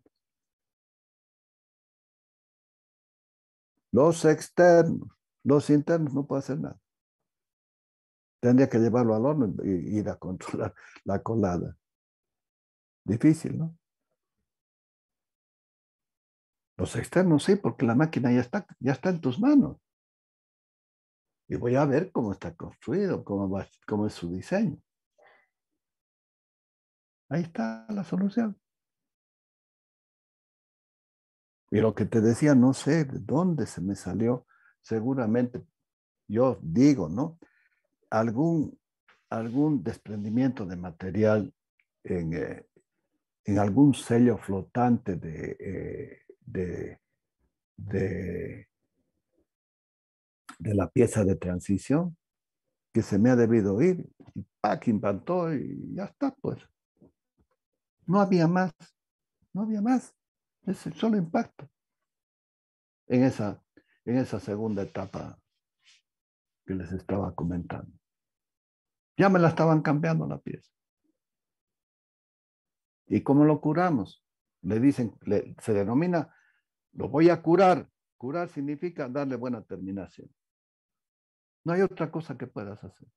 [SPEAKER 1] Los externos, los internos no puede hacer nada. Tendría que llevarlo al horno y ir a controlar *laughs* la colada. Difícil, ¿no? Los externos sí, porque la máquina ya está, ya está en tus manos. Y voy a ver cómo está construido, cómo, cómo es su diseño. Ahí está la solución. Y lo que te decía, no sé de dónde se me salió, seguramente, yo digo, ¿no? Algún, algún desprendimiento de material en, eh, en algún sello flotante de, eh, de, de, la pieza de transición que se me ha debido ir. Y impactó y ya está, pues. No había más, no había más. Es el solo impacto en esa, en esa segunda etapa que les estaba comentando. Ya me la estaban cambiando la pieza. ¿Y cómo lo curamos? Le dicen, se denomina, lo voy a curar. Curar significa darle buena terminación. No hay otra cosa que puedas hacer.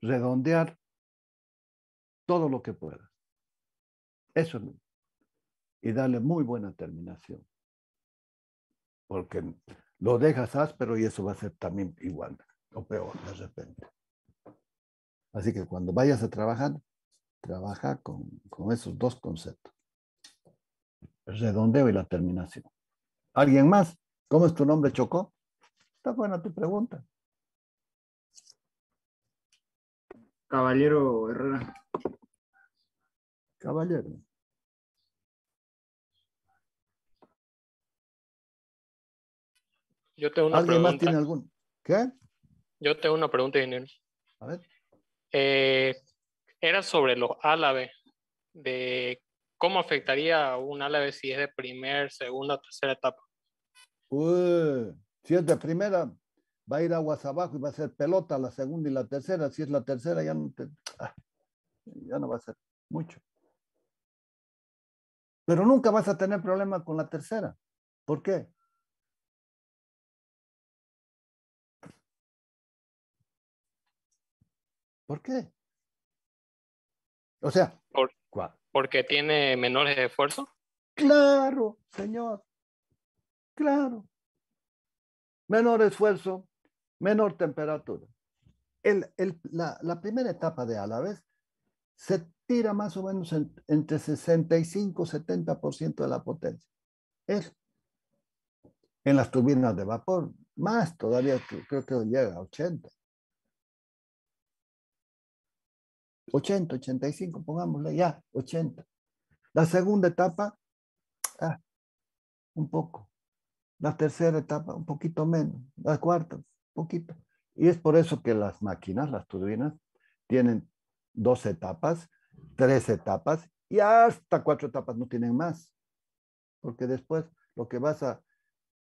[SPEAKER 1] Redondear todo lo que puedas. Eso es. Y darle muy buena terminación. Porque lo dejas áspero y eso va a ser también igual o peor de repente. Así que cuando vayas a trabajar, trabaja con, con esos dos conceptos. El redondeo y la terminación. ¿Alguien más? ¿Cómo es tu nombre, Chocó? Está buena tu pregunta.
[SPEAKER 5] Caballero Herrera.
[SPEAKER 1] Caballero.
[SPEAKER 6] Yo tengo una
[SPEAKER 1] ¿Alguien
[SPEAKER 6] pregunta.
[SPEAKER 1] más tiene algún? ¿Qué?
[SPEAKER 6] Yo tengo una pregunta, ingeniero.
[SPEAKER 1] A ver.
[SPEAKER 6] Eh, era sobre los álabes, de cómo afectaría a un álabe si es de primer, segunda o tercera etapa.
[SPEAKER 1] Uy, si es de primera, va a ir aguas abajo y va a ser pelota la segunda y la tercera. Si es la tercera, ya no, te- ah, ya no va a ser mucho. Pero nunca vas a tener problema con la tercera. ¿Por qué? ¿Por qué? O sea,
[SPEAKER 6] Por-
[SPEAKER 1] ¿cuál?
[SPEAKER 6] Porque tiene menores esfuerzos.
[SPEAKER 1] Claro, señor. Claro. Menor esfuerzo, menor temperatura. El- el- la, la primera etapa de Álaves se tira más o menos en- entre 65 y 70% de la potencia. Es en las turbinas de vapor, más todavía, cre- creo que llega a 80. 80, 85, pongámosle ya, 80. La segunda etapa, ah, un poco. La tercera etapa, un poquito menos. La cuarta, poquito. Y es por eso que las máquinas, las turbinas, tienen dos etapas, tres etapas y hasta cuatro etapas, no tienen más. Porque después lo que vas a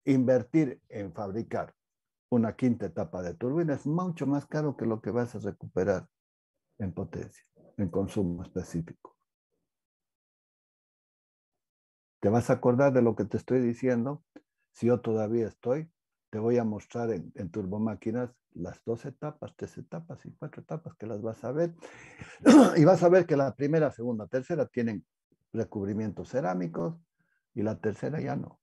[SPEAKER 1] invertir en fabricar una quinta etapa de turbina es mucho más caro que lo que vas a recuperar en potencia, en consumo específico. ¿Te vas a acordar de lo que te estoy diciendo? Si yo todavía estoy, te voy a mostrar en, en turbomáquinas las dos etapas, tres etapas y cuatro etapas que las vas a ver. *clears throat* y vas a ver que la primera, segunda, tercera tienen recubrimientos cerámicos y la tercera ya no.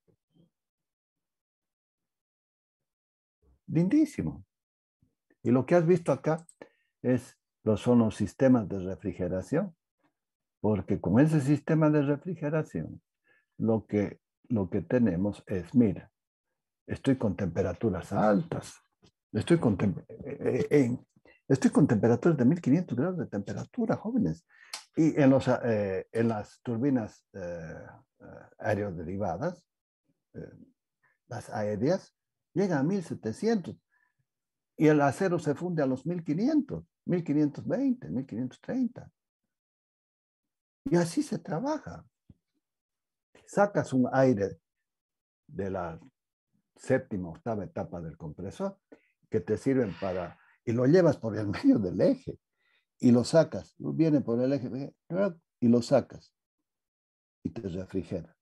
[SPEAKER 1] Lindísimo. Y lo que has visto acá es, son los sistemas de refrigeración, porque con ese sistema de refrigeración, lo que, lo que tenemos es, mira, estoy con temperaturas altas, estoy con, eh, eh, estoy con temperaturas de 1500 grados de temperatura, jóvenes. Y en, los, eh, en las turbinas eh, aeroderivadas, las aéreas, llegan a 1700 y el acero se funde a los 1500, 1520, 1530. Y así se trabaja. Sacas un aire de la séptima, octava etapa del compresor que te sirven para, y lo llevas por el *laughs* medio del eje y lo sacas, viene por el eje y lo sacas y te refrigera.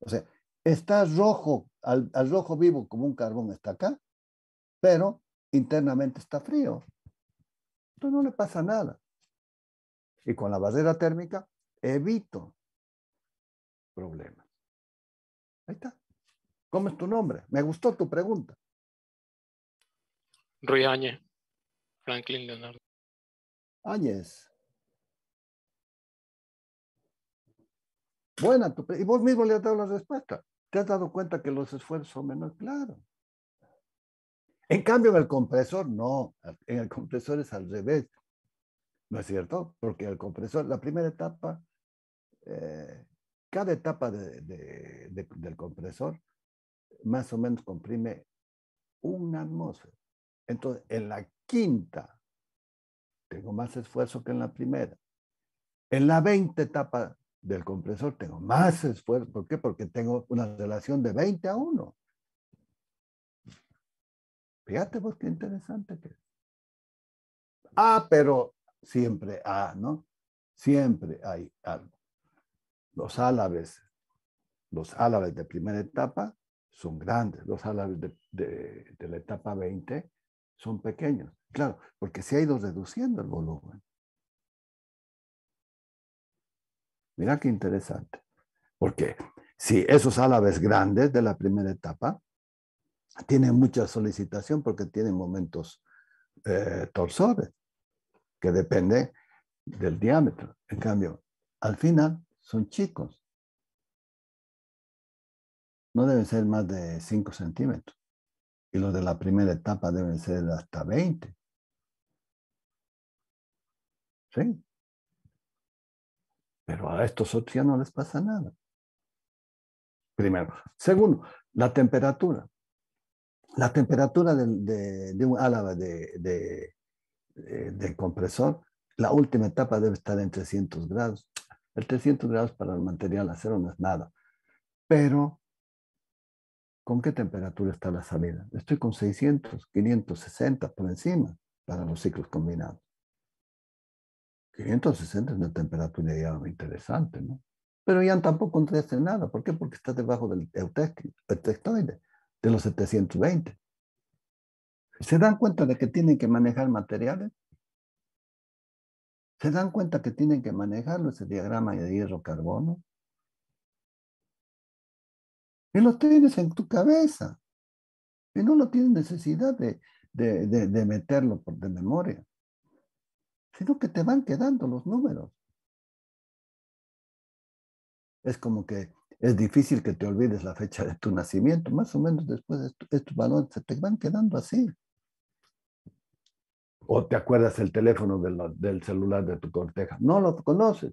[SPEAKER 1] O sea, está rojo, al, al rojo vivo como un carbón está acá, pero internamente está frío. Entonces no le pasa nada. Y con la barrera térmica evito problemas. Ahí está. ¿Cómo es tu nombre? Me gustó tu pregunta.
[SPEAKER 6] Ruiz Áñez, Franklin Leonardo.
[SPEAKER 1] Áñez. Buena tu Y vos mismo le has dado la respuesta. ¿Te has dado cuenta que los esfuerzos son menores? Claro. En cambio, en el compresor, no. En el compresor es al revés. ¿No es cierto? Porque el compresor, la primera etapa, eh, cada etapa de- de- de- del compresor más o menos comprime una atmósfera. Entonces, en la quinta tengo más esfuerzo que en la primera. En la 20 etapa del compresor tengo más esfuerzo. ¿Por qué? Porque tengo una relación de 20 a 1. Fíjate vos qué interesante que es. Ah, pero siempre ah, ¿no? Siempre hay algo. Los álabes, los álabes de primera etapa son grandes, los álabes de, la etapa 20 son pequeños. Claro, porque se ha ido reduciendo el volumen. Mira qué interesante. Porque si esos álabes grandes de la primera etapa tienen mucha solicitación porque tienen momentos eh, torsores, que depende del diámetro. En cambio, al final son chicos. No deben ser más de 5 centímetros. Y los de la primera etapa deben ser hasta 20. ¿Sí? Pero a estos otros ya no les pasa nada. Primero. Segundo, la temperatura. La temperatura de, de, de un álava de, de, del compresor, la última etapa debe estar en 300 grados. El 300 grados para el material acero no es nada. Pero, ¿con qué temperatura está la salida? Estoy con 600, 560 por encima para los ciclos combinados. 560 es una temperatura ya interesante, ¿no? Pero ya tampoco contraste nada. ¿Por qué? Porque está debajo del eutectoide, de los 720. ¿Se dan cuenta de que tienen que manejar materiales? ¿Se dan cuenta que tienen que manejarlo, ese diagrama de hierro-carbono? Y lo tienes en tu cabeza. Y no lo tienes necesidad de, de, de, de meterlo por de memoria sino que te van quedando los números. Es como que es difícil que te olvides la fecha de tu nacimiento, más o menos después de estos valores se te van quedando así. O te acuerdas el teléfono del celular de tu corteja. No lo conoces,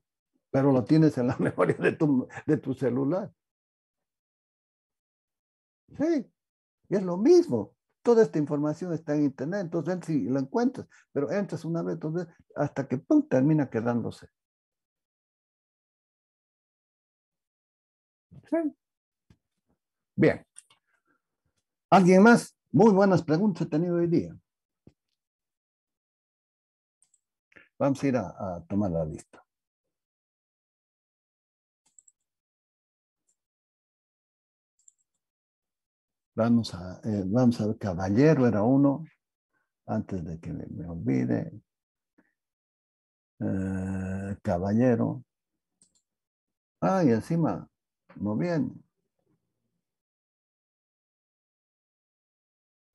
[SPEAKER 1] pero lo tienes en la *laughs* memoria de tu, de tu celular. Sí, es lo mismo. Toda esta información está en Internet, entonces si lo encuentras, pero entras una vez, veces, hasta que pum, termina quedándose. ¿Sí? Bien. ¿Alguien más? Muy buenas preguntas he tenido hoy día. Vamos a ir a tomar la lista. Vamos a, eh, vamos a ver, caballero era uno, antes de que me, olvide. Eh, caballero. Ah, y encima, muy bien.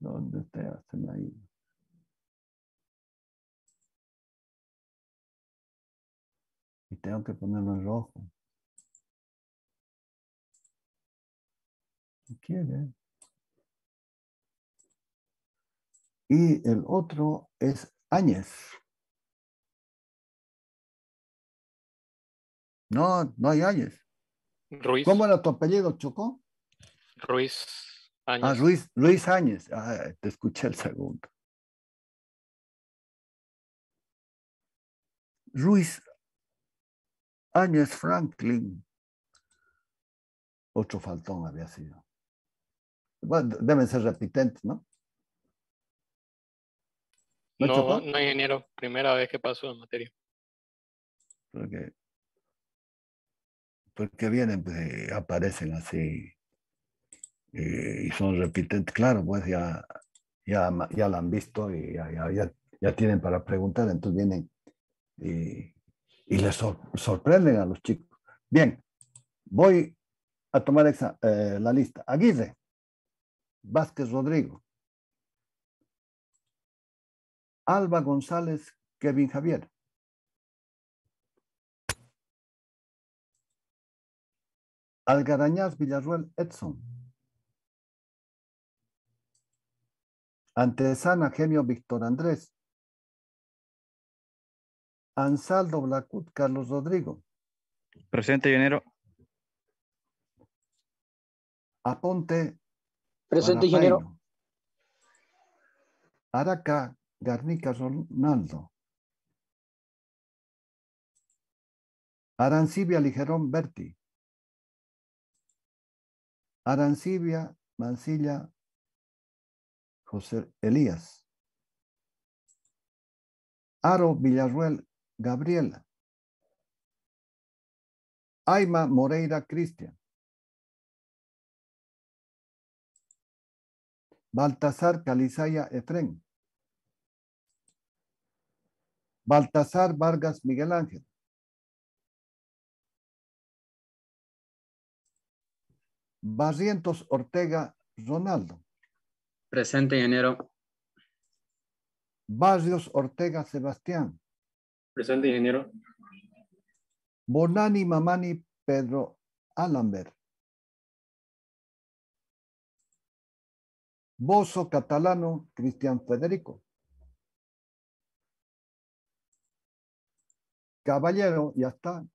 [SPEAKER 1] ¿Dónde está? Se me ha ido. Y tengo que ponerlo en rojo. ¿Qué quiere? Y el otro es Áñez. No, no hay Áñez.
[SPEAKER 6] Ruiz.
[SPEAKER 1] ¿Cómo era tu apellido, Chocó?
[SPEAKER 6] Ruiz. Áñez.
[SPEAKER 1] Ah, Ruiz, Luis Áñez. Ah, te escuché el segundo. Ruiz Áñez Franklin. Otro faltón había sido. Bueno, deben ser repitentes, ¿no? ¿No,
[SPEAKER 6] No,
[SPEAKER 1] Chocó?
[SPEAKER 6] no, ingeniero. Primera vez que paso en materia.
[SPEAKER 1] Porque, porque vienen, pues, y aparecen así eh, y, y son repitentes. Claro, pues ya, ya, ya la han visto y ya, ya, ya, ya tienen para preguntar, entonces vienen y, y les sor- sorprenden a los chicos. Bien, voy a tomar exa- eh, la lista. Aguirre, Vázquez Rodrigo, Alba González, Kevin Javier. Algarañaz Villarruel Edson. Antesana Gemio Víctor Andrés. Ansaldo Blacut Carlos Rodrigo.
[SPEAKER 2] Presente, ingeniero.
[SPEAKER 1] Aponte
[SPEAKER 7] Presente, ingeniero.
[SPEAKER 1] Araca Garnica Ronaldo. Arancibia Ligerón Berti. Arancibia Mancilla José Elías. Aro Villarruel Gabriela. Aima Moreira Cristian. Baltasar Calizaya Efrén. Baltasar Vargas Miguel Ángel. Barrientos Ortega Ronaldo.
[SPEAKER 7] Presente, ingeniero.
[SPEAKER 1] Barrios Ortega Sebastián.
[SPEAKER 7] Presente, ingeniero.
[SPEAKER 1] Bonani Mamani Pedro Alambert. Bozo Catalano Cristian Federico. Caballero, ya está.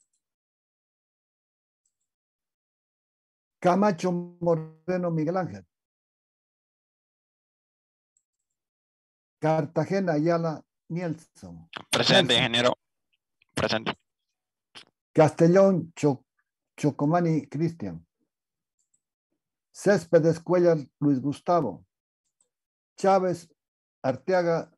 [SPEAKER 1] Camacho Moreno Miguel Ángel. Cartagena Ayala Nielsen.
[SPEAKER 2] Presente, ingeniero. Presente.
[SPEAKER 1] Castellón Cho- Chocomani Cristian. Céspedes Cuellar Luis Gustavo. Chávez Arteaga